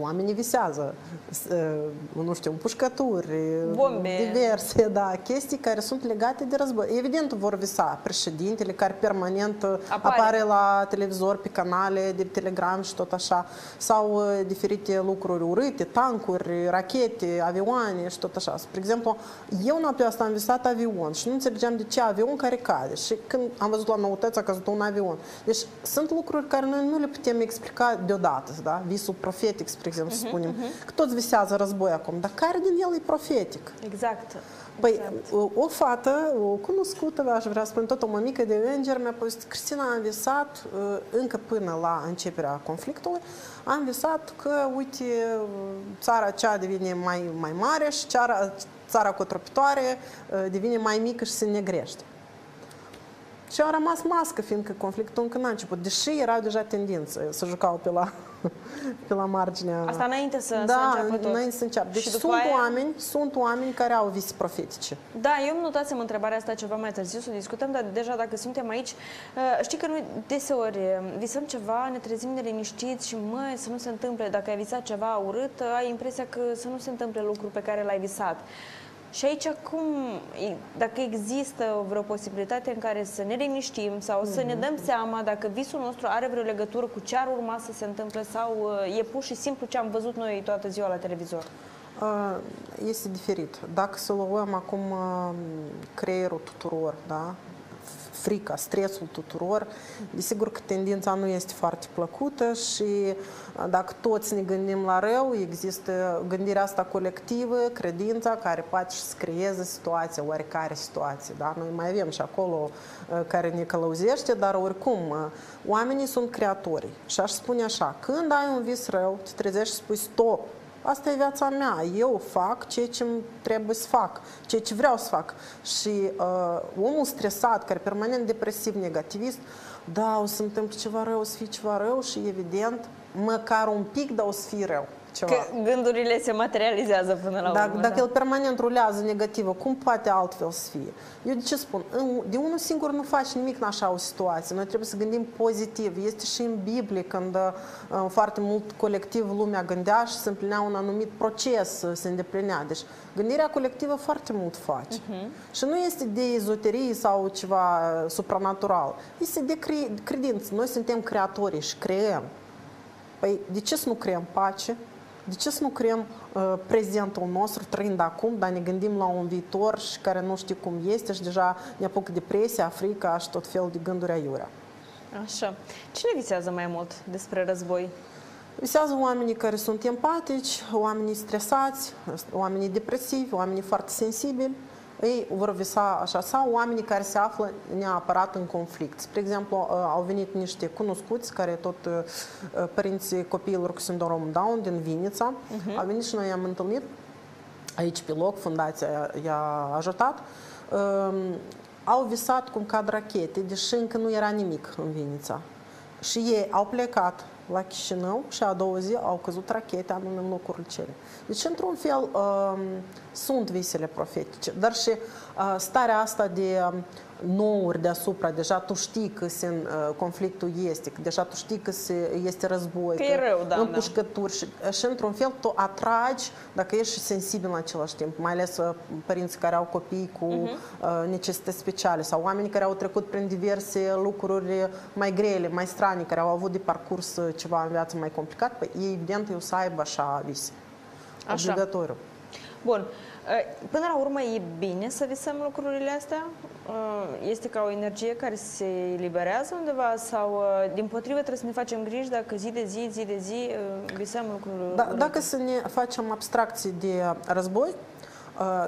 oamenii visează, s- uh, nu știu, împușcături, Bombe. diverse, da, chestii care sunt legate de război. Evident, vor visa președintele care permanent uh, Apare. apare la televizor, pe canale de telegram și tot așa, sau uh, diferite lucruri urâte, tancuri, rachete, avioane și tot așa. Spre exemplu, eu noaptea asta am visat avion și nu înțelegeam de ce avion care cade. Și când am văzut la noutăți, a căzut un avion. Deci sunt lucruri care noi nu le putem explica deodată, da? Visul profetic, spre exemplu, să Mhm, spunem. Că toți visează război acum, dar care din el e profetic? Exact. Păi, o, o fată, o cunoscută, aș vrea să spun, tot o mămică de înger, mi-a povestit, Cristina, am visat, uh, încă până la începerea conflictului, am visat că, uite, țara aceea devine mai, mai mare și țara, țara cotropitoare uh, devine mai mică și se negrește. Și au rămas mască, fiindcă conflictul încă n-a început, deși era deja tendință să jucau pe la, pe la marginea... Asta înainte să, să da, înceapă tot. înainte să înceapă. Deci Și după sunt aia- oameni, sunt oameni care au vise profetice. Da, eu îmi notasem întrebarea asta ceva mai târziu, să o discutăm, dar deja dacă suntem aici, uh, știi că noi deseori uh, visăm ceva, ne trezim neliniștiți și măi, să nu se întâmple, dacă ai visat ceva urât, uh, ai impresia că să nu se întâmple lucruri pe care l-ai visat. Și aici cum, e- dacă există vreo posibilitate în care să ne liniștim sau să ne dăm seama dacă visul nostru are vreo legătură cu ce ar urma să se întâmple sau uh, e pur și simplu ce am văzut noi toată ziua la televizor. Uh, Este diferit. Dacă să luăm acum uh, creierul tuturor, da? frica, stresul tuturor, desigur că tendința nu este foarte plăcută și uh, dacă toți ne gândim la rău, există gândirea asta colectivă, credința care poate să creeze situația, oarecare situație. Da? Noi mai avem și acolo uh, care ne călăuzește, dar oricum uh, oamenii sunt creatori. Și aș spune așa, când ai un vis rău, te trezești și spui stop, Asta e viața mea. Eu fac ceea ce îmi trebuie să fac, ceea ce vreau să fac. Și uh, omul stresat, care e permanent depresiv, negativist, da, o să întâmple ceva rău, o să fie ceva rău și evident măcar un pic, dar o să fie rău. Ceva. Că gândurile se materializează până la Dacă, urmă. dacă da. el permanent rulează negativă, cum poate altfel să fie? Eu de ce spun? În- De unul singur nu faci nimic în așa o situație. Noi trebuie să gândim pozitiv. Este și în Biblie când uh, foarte mult colectiv lumea gândea și se împlinea un anumit proces să se îndeplinea. Deci gândirea colectivă foarte mult face. Și nu este de ezoterie sau ceva uh, supranatural. Este de cre- credință. Noi suntem creatorii și creăm. Păi de ce să nu creăm pace? De ce să nu creăm uh, prezentul nostru trăind acum, dar ne gândim la un viitor și care nu știu cum este și deja ne apucă depresia, frica și tot felul de gânduri aiurea. Așa. Cine visează mai mult despre război? Visează oamenii care sunt empatici, oamenii stresați, oamenii depresivi, oamenii foarte sensibili. Ei vor visa așa, sau oamenii care se află neapărat în conflict. Spre exemplu, uh, au venit niște cunoscuți care tot uh, uh, părinții copiilor cu sindrom Down din Vinița. Au venit și noi am întâlnit aici pe loc, fundația i-a- i-a ajutat. Um, Au visat cum cad rachete, deși încă nu era nimic în Vinița. Și ei au plecat la Chișinău și a doua zi au căzut rachete anume în locurile cele. Deci, într-un fel, um, sunt visele profetice, dar și uh, starea asta de um, nouri deasupra, deja tu știi că se, uh, conflictul este, că deja tu știi că se, este război, Că e rău, da, da. împușcături și, și într-un fel tu atragi, dacă ești și sensibil în același timp, mai ales uh, părinții care au copii cu Mhm. uh, necesități speciale sau oamenii care au trecut prin diverse lucruri mai grele, mai strane, care au avut de parcurs uh, ceva în viață mai complicat, păi ei evident eu să aibă așa vise. Așa. Obligatoriu. Bun. Până la urmă e bine să visăm lucrurile astea? Este ca o energie care se eliberează undeva sau din potrivă trebuie să ne facem griji dacă zi de zi, zi de zi visăm lucruri Da, urâte? dacă să ne facem abstracții de război, uh,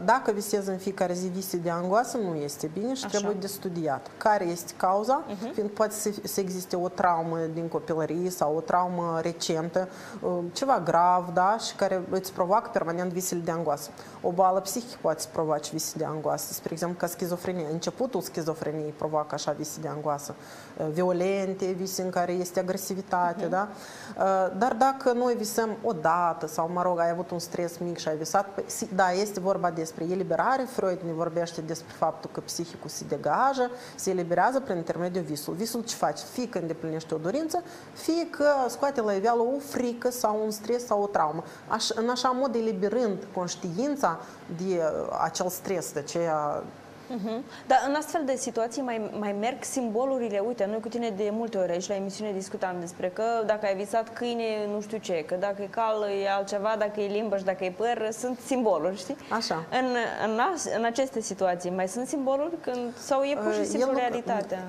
dacă visezi în fiecare zi vise de angoasă, nu este bine și Așa. trebuie de studiat. Care este cauza? Fiindcă poate să, să existe o traumă din copilărie sau o traumă recentă, uh, ceva grav, da, și care îți provoacă permanent visele de angoasă. O boală psihică poate să provoace vise de angoasă, spre exemplu ca schizofrenie. Începutul schizofreniei provoacă așa vise de angoasă. Uh, Violente, vise în care este agresivitate, da? Uh, Dar dacă noi visăm o dată sau, mă rog, ai avut un stres mic și ai visat, păi, si- da, este vorba despre eliberare. Freud ne vorbește despre faptul că psihicul se degajă, se eliberează prin intermediul visului. Visul ce face? Fie că îndeplinește o dorință, fie că scoate la iveală o frică sau un stres sau o traumă. Aș, în așa mod eliberând conștiința de uh, acel stres, de aceea Mhm. Dar în astfel de situații mai, mai merg simbolurile. Uite, noi cu tine de multe ori aici la emisiune discutam despre că dacă ai visat câine, nu știu ce, că dacă e cal e altceva, dacă e limbă și dacă e păr, sunt simboluri, știi? Așa. În, în, as- în aceste situații mai sunt simboluri când, sau e pur și Uh, simplu el- realitatea?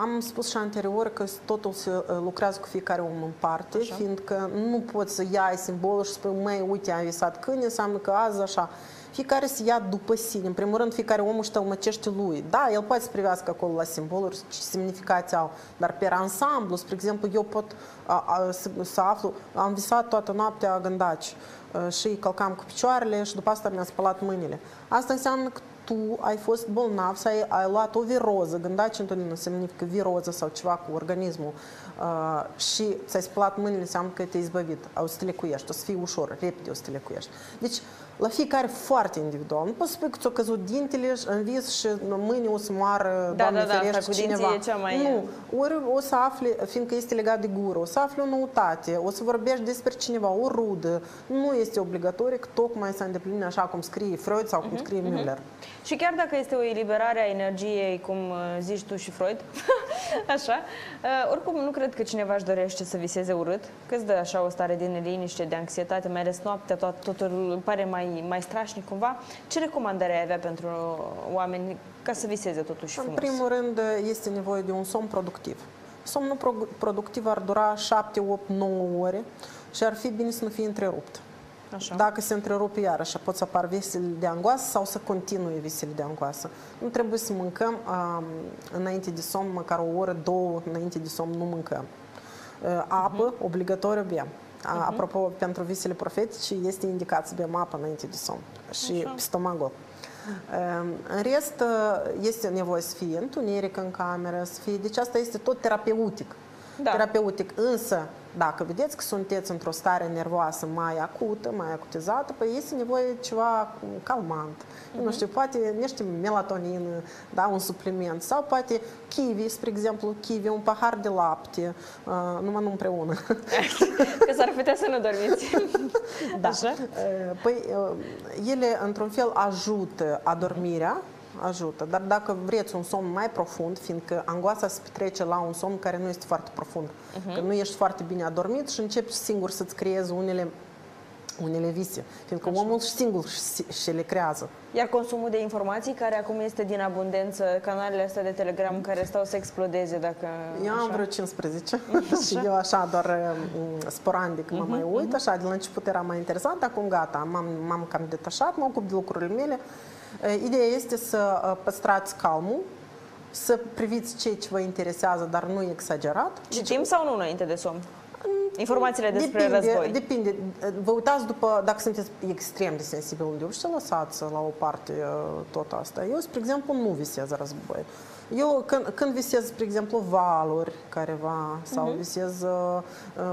Am spus și anterior că totul se uh, lucrează cu fiecare om în parte, Așa. fiindcă nu poți să iai simbolul și spui, măi, uite, am visat câine, înseamnă că azi așa. Fiecare se ia după sine. În primul rând, fiecare om își tălmăcește lui. Da, el poate să privească acolo la simboluri, ce semnificație au, dar pe ansamblu, spre exemplu, eu pot a, a, să, să aflu, am visat toată noaptea gândaci uh, și călcam cu picioarele și după asta mi-am spălat mâinile. Asta înseamnă că tu ai fost bolnav sau ai, ai luat o viroză, gândaci întotdeauna semnifică viroză sau ceva cu organismul uh, și ți-ai spălat mâinile, înseamnă că te-ai izbăvit, o să te lecuiești, o să fie ușor, repede o să te lecuiești. Deci, la fiecare foarte individual. Nu poți să spui că ți-a căzut dintele și în vis și mâine o să moară, Da, Doamne da, da, asta ferește, cu dinții cineva. e cea mai- Nu, ori o să afli, fiindcă este legat de gură, o să afli o noutate, o să vorbești despre cineva, o rudă. Nu este obligatoriu că tocmai să îndeplinim așa cum scrie Freud sau cum scrie Müller. Și chiar dacă este o eliberare a energiei, cum uh, zici tu și Freud, <laughs> așa, uh, oricum nu cred că cineva își dorește să viseze urât, că îți dă așa o stare de neliniște, de anxietate, mai ales noaptea, tot, totul pare mai, mai strașnic cumva. Ce recomandare ai avea pentru oameni ca să viseze totuși În frumos? primul rând, este nevoie de un somn productiv. Somnul pro- productiv ar dura 7, 8, 9 ore și ar fi bine să nu fie întrerupt. Așa. Dacă se întrerupe iarăși, pot să apar visele de angoasă sau să continue visele de angoasă. Nu trebuie să mâncăm um, înainte de somn, măcar o oră, două înainte de somn nu mâncăm. Uh, apă, obligatoriu bem. A, Apropo, pentru visele profetice este indicat să bem apă înainte de somn și Așa. pe stomagol. Um, În rest, uh, este nevoie să fie întuneric în cameră, să fie... Deci asta este tot terapeutic. Da. Terapeutic. Însă, Dacă vedeți că sunteți într-o stare nervoasă mai acută, mai acutizată, păi este nevoie de ceva calmant. Uh-huh. Nu știu, poate niște melatonină, da, un supliment, sau poate kiwi, spre exemplu, kiwi, un pahar de lapte, uh, numai nu împreună. <laughs> că s-ar putea să nu dormiți. da. Așa? Păi, ele, într-un fel, ajută adormirea, ajută. Dar dacă vreți un somn mai profund, fiindcă angoasa se petrece la un somn care nu este foarte profund, uh-huh. că nu ești foarte bine adormit și începi singur să-ți creezi unele unele vise, fiindcă Așa. omul singur și le creează. Iar consumul de informații, care acum este din abundență, canalele astea de Telegram care stau să explodeze dacă... Eu am vreo 15 <laughs> și eu așa doar um, sporadic mă uh-huh, mai uit, uh-huh. așa, de la început era mai interesant, acum gata, m-am, m-am cam detașat, mă ocup de lucrurile mele. Ideea este să păstrați calmul, să priviți ce ce vă interesează, dar nu exagerat. Citim sau nu înainte de somn? Informațiile despre depinde, război. Depinde. Vă uitați după, dacă sunteți extrem de sensibil de și să lăsați la o parte tot asta. Eu, spre exemplu, nu visez război. Eu când, când visez, spre exemplu, valuri careva sau uh-huh. visez uh,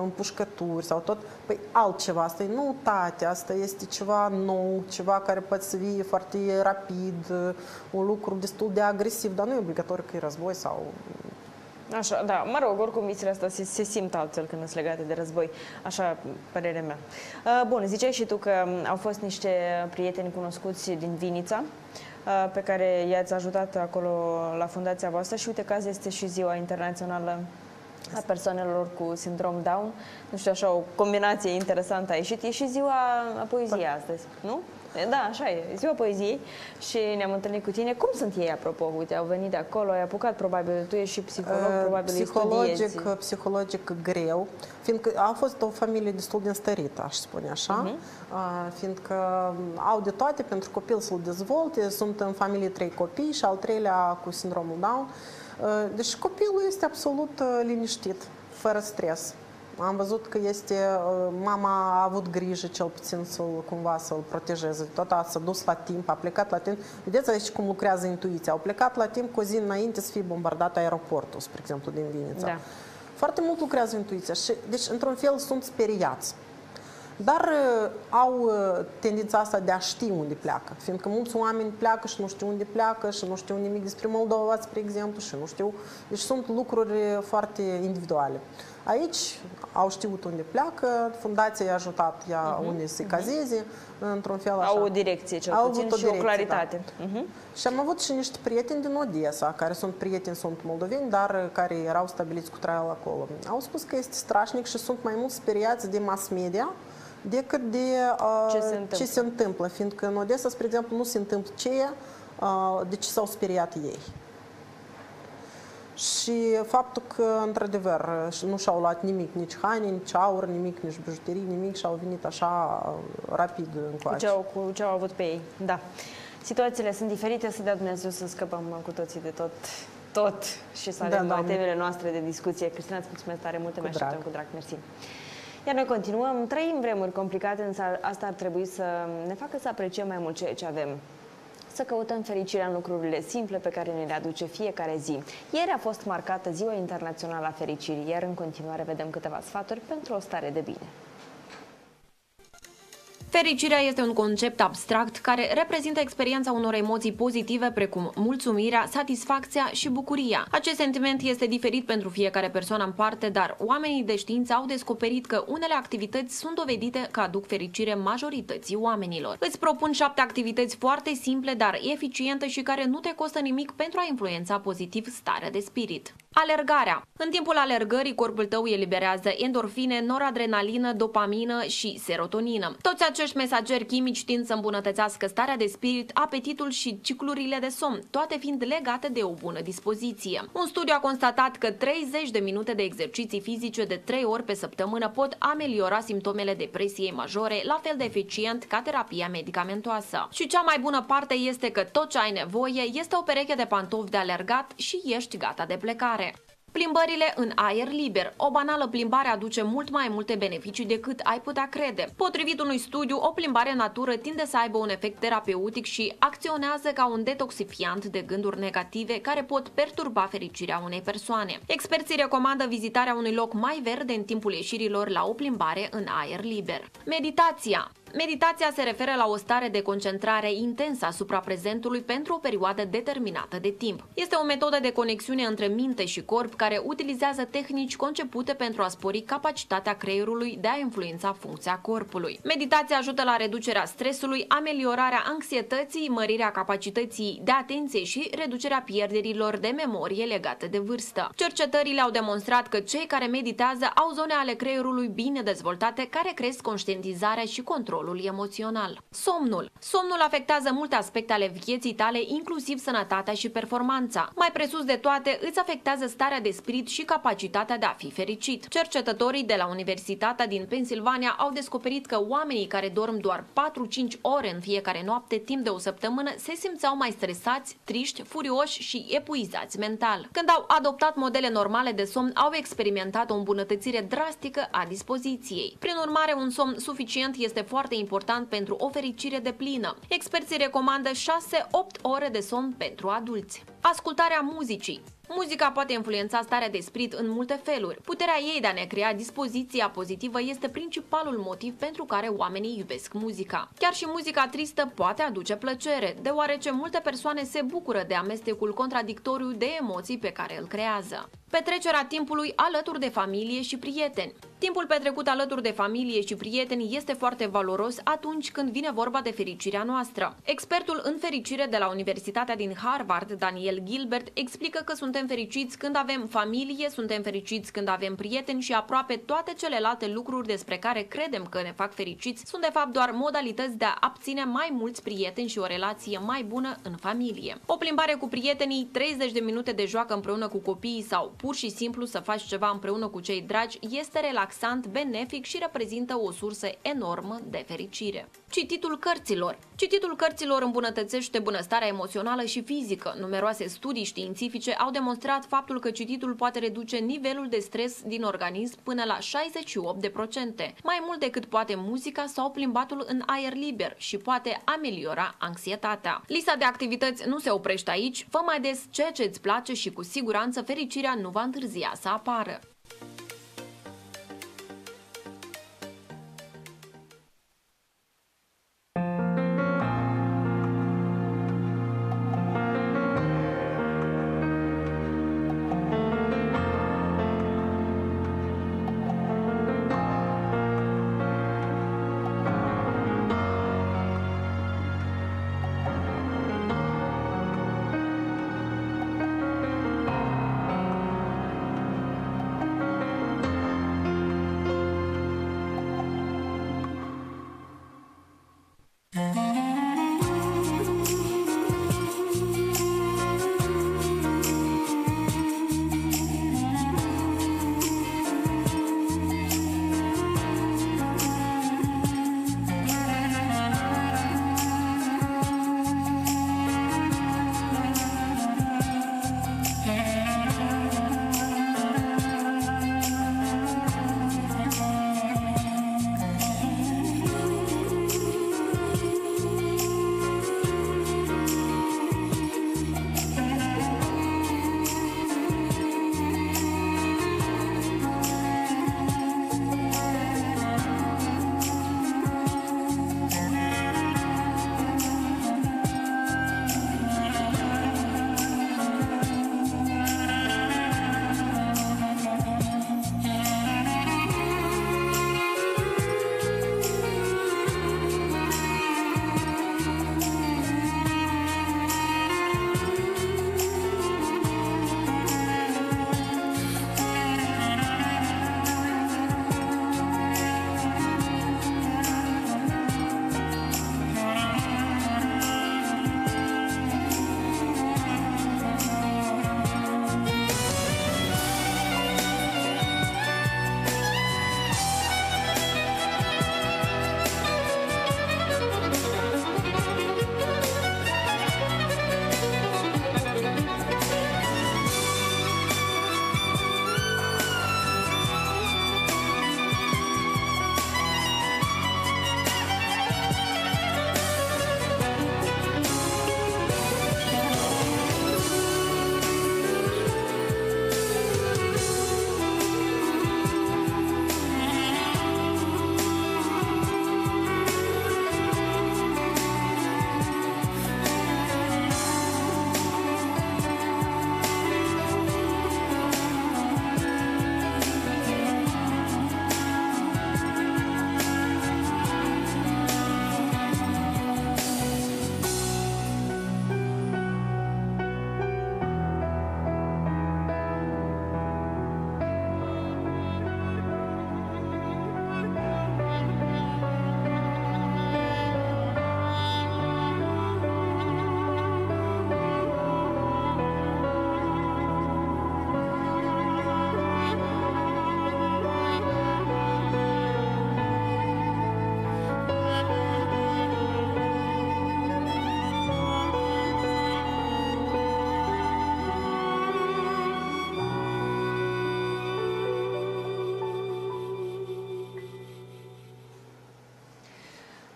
împușcături sau tot, păi altceva, asta e noutate, asta este ceva nou, ceva care poate să vie foarte rapid, un lucru destul de agresiv, dar nu e obligatoriu că e război sau Așa, da, mă rog, oricum visele astea se, se simt altfel când sunt legate de război, așa părerea mea. Uh, bun, ziceai și tu că au fost niște prieteni cunoscuți din Vinița, uh, pe care i-ați ajutat acolo la fundația voastră și uite că azi este și ziua internațională a persoanelor cu sindrom Down. Nu știu, așa o combinație interesantă a ieșit. E și ziua poeziei astăzi, nu? Da, așa e. Ziua poeziei și ne-am întâlnit cu tine. Cum sunt ei, apropo? Uite, au venit de acolo, ai apucat, probabil, tu ești și psiholog, uh, probabil psihologic, psihologic greu, fiindcă a fost o familie destul de înstărită, aș spune așa, uh-huh. uh, fiindcă au de toate pentru copil să-l dezvolte, sunt în familie trei copii și al treilea cu sindromul Down. Uh, deci copilul este absolut uh, liniștit, fără stres. Am văzut că este, mama a avut grijă cel puțin să-l cumva să-l protejeze. Tot a s-a dus la timp, a plecat la timp. Vedeți aici cum lucrează intuiția. Au plecat la timp cu o zi înainte să fie bombardat aeroportul, spre exemplu, din Vinița. Da. Foarte mult lucrează intuiția și, deci, într-un fel, sunt speriați. Dar uh, au uh, tendința asta de a ști unde pleacă, fiindcă mulți oameni pleacă și nu știu unde pleacă și nu știu nimic despre Moldova, spre exemplu, și nu știu. Deci sunt lucruri foarte individuale. Aici au știut unde pleacă, fundația i-a ajutat ea uh-huh. unde se mhm. cazeze, uh-huh. într-un fel așa. Au o direcție, cel au puțin, o și o claritate. Da. Uh-huh. Și am avut și niște prieteni din Odessa, care sunt prieteni, sunt moldoveni, dar care erau stabiliți cu traiul acolo. Au spus că este strașnic și sunt mai mult speriați de mass media, decât de uh, ce, se ce se întâmplă, fiindcă în Odessa, spre exemplu, nu se întâmplă ceea uh, de ce s-au speriat ei. Și faptul că, într-adevăr, nu și-au luat nimic, nici haine, nici aur, nimic, nici bijuterii, nimic și au venit așa rapid încoace. Cu ce au, cu ce au avut pe ei, da. Situațiile sunt diferite, să dea Dumnezeu să scăpăm cu toții de tot, tot și să avem da, temele noastre de discuție. Cristina, îți mulțumesc tare mult, ne așteptăm cu drag, mersi. Iar noi continuăm, trăim vremuri complicate, însă asta ar trebui să ne facă să apreciem mai mult ceea ce avem să căutăm fericirea în lucrurile simple pe care ne le aduce fiecare zi. Ieri a fost marcată Ziua Internațională a Fericirii, iar în continuare vedem câteva sfaturi pentru o stare de bine. Fericirea este un concept abstract care reprezintă experiența unor emoții pozitive precum mulțumirea, satisfacția și bucuria. Acest sentiment este diferit pentru fiecare persoană în parte, dar oamenii de știință au descoperit că unele activități sunt dovedite că aduc fericire majorității oamenilor. Îți propun șapte activități foarte simple, dar eficiente și care nu te costă nimic pentru a influența pozitiv starea de spirit. Alergarea. În timpul alergării, corpul tău eliberează endorfine, noradrenalină, dopamină și serotonină. Toți acești mesageri chimici tind să îmbunătățească starea de spirit, apetitul și ciclurile de somn, toate fiind legate de o bună dispoziție. Un studiu a constatat că 30 de minute de exerciții fizice de 3 ori pe săptămână pot ameliora simptomele depresiei majore, la fel de eficient ca terapia medicamentoasă. Și cea mai bună parte este că tot ce ai nevoie este o pereche de pantofi de alergat și ești gata de plecare. Plimbările în aer liber. O banală plimbare aduce mult mai multe beneficii decât ai putea crede. Potrivit unui studiu, o plimbare în natură tinde să aibă un efect terapeutic și acționează ca un detoxifiant de gânduri negative care pot perturba fericirea unei persoane. Experții recomandă vizitarea unui loc mai verde în timpul ieșirilor la o plimbare în aer liber. Meditația. Meditația se referă la o stare de concentrare intensă asupra prezentului pentru o perioadă determinată de timp. Este o metodă de conexiune între minte și corp care utilizează tehnici concepute pentru a spori capacitatea creierului de a influența funcția corpului. Meditația ajută la reducerea stresului, ameliorarea anxietății, mărirea capacității de atenție și reducerea pierderilor de memorie legate de vârstă. Cercetările au demonstrat că cei care meditează au zone ale creierului bine dezvoltate care cresc conștientizarea și controlul controlul emoțional. Somnul. Somnul afectează multe aspecte ale vieții tale, inclusiv sănătatea și performanța. Mai presus de toate, îți afectează starea de spirit și capacitatea de a fi fericit. Cercetătorii de la Universitatea din Pennsylvania au descoperit că oamenii care dorm doar 4-5 ore în fiecare noapte timp de o săptămână se simțeau mai stresați, triști, furioși și epuizați mental. Când au adoptat modele normale de somn, au experimentat o îmbunătățire drastică a dispoziției. Prin urmare, un somn suficient este foarte important pentru o fericire de plină. Experții recomandă 6-8 ore de somn pentru adulți. Ascultarea muzicii. Muzica poate influența starea de spirit în multe feluri. Puterea ei de a ne crea dispoziția pozitivă este principalul motiv pentru care oamenii iubesc muzica. Chiar și muzica tristă poate aduce plăcere, deoarece multe persoane se bucură de amestecul contradictoriu de emoții pe care îl creează. Petrecerea timpului alături de familie și prieteni. Timpul petrecut alături de familie și prieteni este foarte valoros atunci când vine vorba de fericirea noastră. Expertul în fericire de la Universitatea din Harvard, Daniel Gilbert, explică că suntem fericiți când avem familie, suntem fericiți când avem prieteni și aproape toate celelalte lucruri despre care credem că ne fac fericiți sunt de fapt doar modalități de a abține mai mulți prieteni și o relație mai bună în familie. O plimbare cu prietenii, 30 de minute de joacă împreună cu copiii sau pur și simplu să faci ceva împreună cu cei dragi este relaxant, benefic și reprezintă o sursă enormă de fericire. Cititul cărților. Cititul cărților îmbunătățește bunăstarea emoțională și fizică. Numeroase studii științifice au demonstrat faptul că cititul poate reduce nivelul de stres din organism până la 68%, mai mult decât poate muzica sau plimbatul în aer liber și poate ameliora anxietatea. Lista de activități nu se oprește aici, fă mai des ceea ce îți place și cu siguranță fericirea nu va întârzia să apară.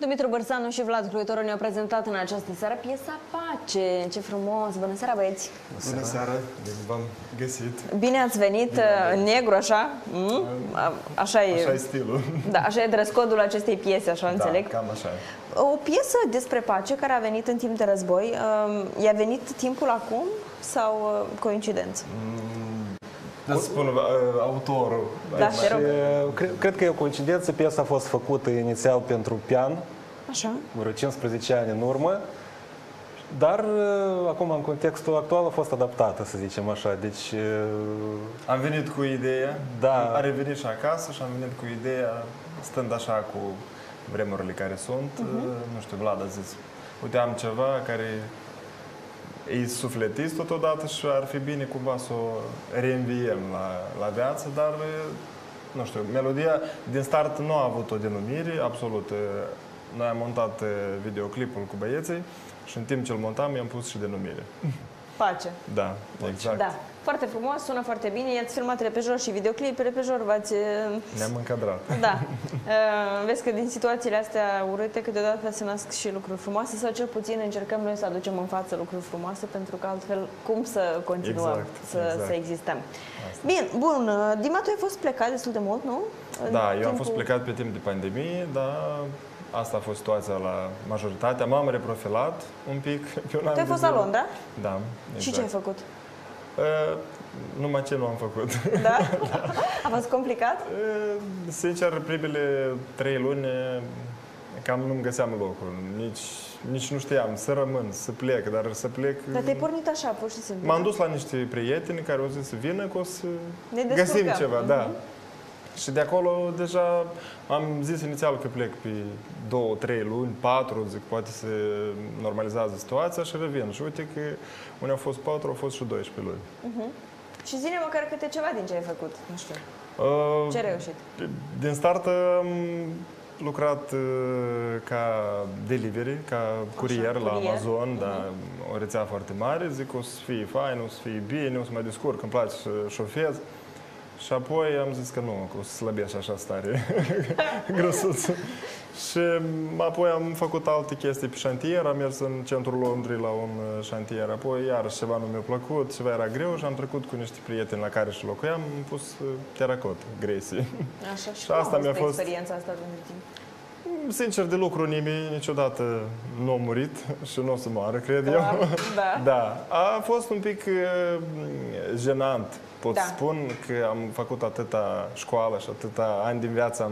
Dumitru Bărsanu și Vlad Cruitoru ne-au prezentat în această seară piesa Pace. Ce frumos! Bună seara, băieți! Bună seara, bine v-am găsit. Bine ați venit uh, în negru, așa? Mm? A- Așa e. Așa e stilul. Da, așa e dress codul acestei piese, așa înțeleg. Da, cam așa e. O piesă despre pace care a venit în timp de război. Um, I-a venit timpul acum sau uh, coincidență? Da, să spun uh, autorul. Da, te rog. Cred, cred că e o coincidență. Piesa a fost făcută inițial pentru pian, Așa. vreo 15 ani în urmă, dar uh, acum, în contextul actual, a fost adaptată, să zicem așa. Deci, uh, Am venit cu ideea, Da. a revenit și acasă și am venit cu ideea, stând așa cu vremurile care sunt, Mhm. uh, nu știu, Vlad a zis, uite, am ceva care e sufletist totodată și ar fi bine cumva să o reînviem la, la viață, dar uh, nu știu, melodia din start nu a avut o denumire, absolut. Uh, Noi am montat uh, videoclipul cu băieții și în timp ce îl montam i-am pus și denumire. Pace. Da, exact. Da. Foarte frumos, sună foarte bine. I-ați filmat repejor și videoclip. Repejor v-ați... uh, Ne-am încadrat. Da. Uh, <laughs> Vezi că din situațiile astea urâte câteodată se nasc și lucruri frumoase sau cel puțin încercăm noi să aducem în față lucruri frumoase pentru că altfel cum să continuăm Exact, să, exact. să existăm. Bine, bun. uh, Dima, tu ai fost plecat destul de mult, nu? În Da, eu am timpul- fost plecat pe timp de pandemie, dar asta a fost situația la majoritatea. M-am reprofilat un pic pe un an Tu ai de fost la zile. Londra? Da, exact. Și ce ai făcut? Uh, numai ce nu am făcut. <laughs> <laughs> Da? A fost complicat? Uh, Sincer, primele trei luni uh, cam nu-mi găseam locul. Nici, nici nu știam să rămân, să plec, dar să plec... Dar te-ai pornit așa, pur și simplu. M-am dus la niște prieteni care au zis să vină, că o să Ne găsim descurcăm. ceva, da. Mhm. Și de acolo deja am zis inițial că plec pe două, trei luni, patru, zic, poate se normalizează situația și revin. Și uite că unde au fost patru, au fost și 12 luni. Mhm. Și zine măcar câte ceva din ce ai făcut. Nu știu. Uh, Ce ai reușit? Din start am lucrat uh, ca delivery, ca curier la curier. Amazon, da, o rețea foarte mare. Zic, o să fie fain, o să fie bine, o să mă descurc, îmi place să șofez. Și apoi am zis că nu, că o să slăbesc așa stare <laughs> grăsuț. și apoi am făcut alte chestii pe șantier, am mers în centrul Londrei la un uh, șantier, apoi iarăși ceva nu mi-a plăcut, ceva era greu și am trecut cu niște prieteni la care și locuiam, am pus uh, teracot, Gracie. Așa, și, <laughs> Și cum a asta mi-a fost- experiența asta pentru tine? Sincer, de lucru nimeni niciodată nu a murit <laughs> și nu o să moară, cred eu. <laughs> da. da. A fost un pic uh, jenant, pot Da. spun, că am făcut atâta școală și atâta ani din viață am,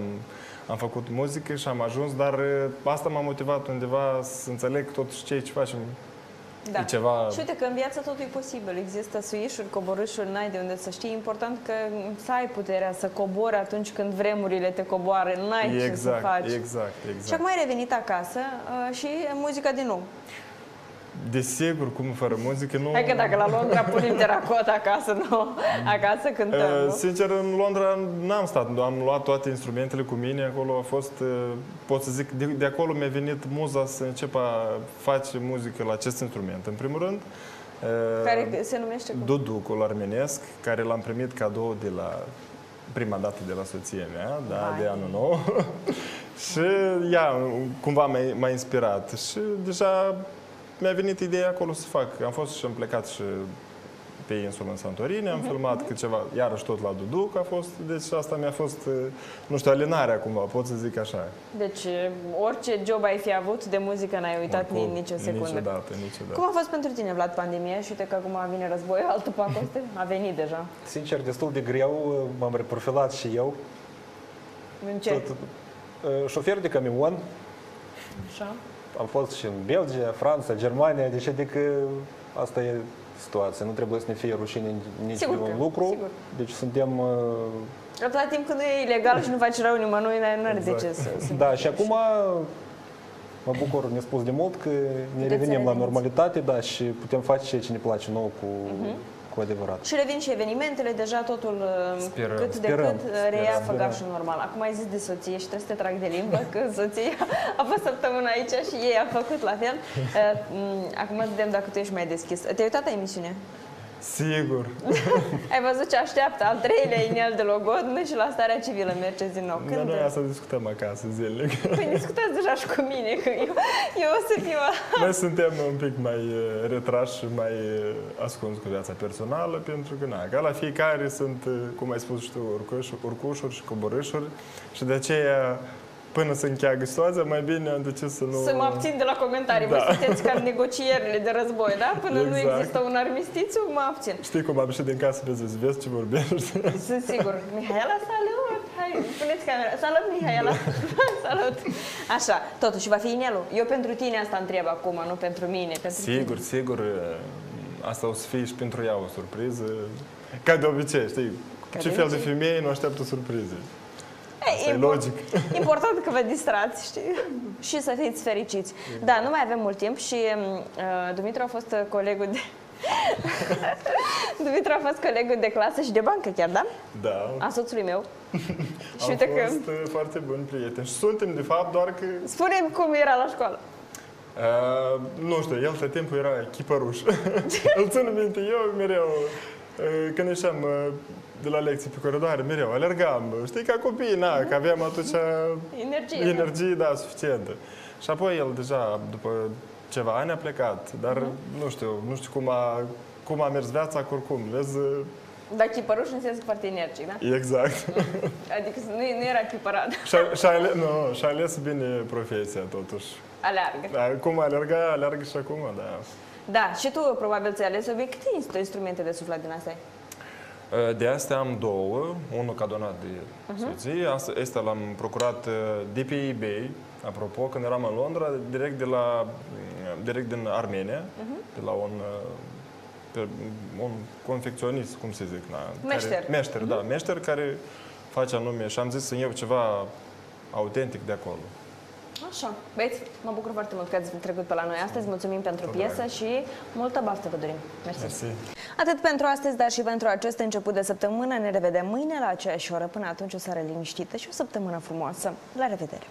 am făcut muzică și am ajuns, dar uh, asta m-a motivat undeva să înțeleg totuși ce ce facem. Da. E ceva... Și uite că în viață totul e posibil. Există suișuri, coborâșuri, n-ai de unde să știi. E important că să ai puterea să cobori atunci când vremurile te coboară. N-ai ce să exact, faci. exact, Și exact. acum ai revenit acasă uh, și muzica din nou. Desigur, cum fără muzică nu... Hai că dacă la Londra punem teracot acasă, nu? Acasă cântăm, Uh, nu? Sincer, în Londra n-am stat, am luat toate instrumentele cu mine, acolo a fost, uh, pot să zic, de, de acolo mi-a venit muza să încep a face muzică la acest instrument, în primul rând. Uh, Care se numește cum? Duducul armenesc, care l-am primit cadou de la prima dată de la soția mea, da, Vai. de anul nou. <laughs> și ea cumva m-a, m-a inspirat și deja mi-a venit ideea acolo să fac. Am fost și am plecat și pe insulă în Santorini, am filmat câteva, iarăși tot la Duduc a fost, deci asta mi-a fost, uh, nu știu, alinarea cumva, pot să zic așa. Deci, orice job ai fi avut de muzică n-ai uitat Acum, nici o secundă. Niciodată, niciodată. Cum a fost pentru tine, Vlad, pandemia? Și uite că acum vine războiul, <laughs> altul pacoste? A venit deja. sincer, destul de greu, m-am reprofilat și eu. În ce? Tot, uh, șofer de camion, Așa. Am fost și în Belgia, Franța, Germania, deci adică asta e situația. Nu trebuie să ne fie rușine nici Sigur de un că, lucru. sigur. Deci suntem... uh, Atâta timp când nu e ilegal și nu faci rău nimănui, nu are de Exact. ce să... să Da, și acum mă bucur nespus de mult că ne Puteți revenim să la reveniți. normalitate, da, și putem face ceea ce ne place nou cu, Mhm. Cu adevărat. Și revin și evenimentele, deja totul uh, Sperăm. cât de Sperăm, cât uh, reia sperăm. făgașul normal. Acum ai zis de soție și trebuie să te trag de limbă, că soția a fost săptămâna aici și ei a făcut la fel. Uh, m, Acum să vedem dacă tu ești mai deschis. Te-ai uitat la emisiune? Sigur. <laughs> Ai văzut ce așteaptă? Al treilea inel de logodnă și la starea civilă mergeți din nou. Dar noi asta discutăm acasă zilnic. <laughs> Păi discutați deja și cu mine, că eu, eu o să fiu... <laughs> Noi suntem un pic mai uh, retrași și mai uh, ascunși cu viața personală, pentru că, na, ca la fiecare sunt, uh, cum ai spus și tu, urcușuri, urcușuri și coborâșuri și de aceea până să încheagă situația, mai bine am decis să nu... Să mă abțin de la comentarii. Da. Voi sunteți ca în negocierile de război, da? Până exact. nu există un armistițiu, mă abțin. Știi cum am ieșit din casă pe zi, vezi ce vorbești? Sunt sigur. Mihaela, salut! Hai, puneți camera. Salut, Mihaela! <laughs> salut! Așa, totuși va fi inelul. Eu pentru tine asta întreb acum, nu pentru mine. Pentru sigur, tine. sigur. Asta o să fie și pentru ea o surpriză. Ca de obicei, știi? Ca ce fel de femeie nu așteaptă surprize? Asta e, e logic. <laughs> Important că vă distrați, știi? Și să fiți fericiți. Da, nu mai avem mult timp și uh, Dumitru a fost colegul de... <laughs> Dumitru a fost colegul de clasă și de bancă chiar, da? Da. A soțului meu. <laughs> și uite că... fost uh, foarte buni prieteni. Și suntem, de fapt, doar că... spune cum era la școală. Uh, nu știu, el tot timpul era chipăruș. Îl țin minte, eu mereu, uh, când ieșeam uh, de la lecții pe coridoare, mereu alergam. Știi, ca copii, na, că aveam atunci energie, energie da, suficientă. Și apoi el deja, după ceva ani, a plecat. Dar uh-huh. nu știu, nu știu cum a, cum a mers viața, oricum. Vezi, da, chipăruș înseamnă foarte energic, da? Exact. <laughs> Adică nu, nu era chipărat. Și-a, și ales, nu, și ales bine profesia, totuși. Aleargă. Da, cum alerga, alergă și acum, da. Da, și tu probabil ți-ai ales obiect. Câte instrumente de suflet din astea ai? De astea am două, unul cadonat de soție, asta, asta l-am procurat uh, de pe eBay, apropo, când eram în Londra, direct, de la, direct din Armenia, uh-huh. de la un, pe, un confecționist, cum se zic, na, meșter. Care, meșter, uh-huh. da, meșter care face anume și am zis să iau ceva autentic de acolo. Așa. Băieți, mă bucur foarte mult că ați trecut pe la noi astăzi. Mulțumim pentru piesă și multă baftă vă dorim. Mersi. Mersi. Atât pentru astăzi, dar și pentru acest început de săptămână. Ne revedem mâine la aceeași oră. Până atunci o seară liniștită și o săptămână frumoasă. La revedere!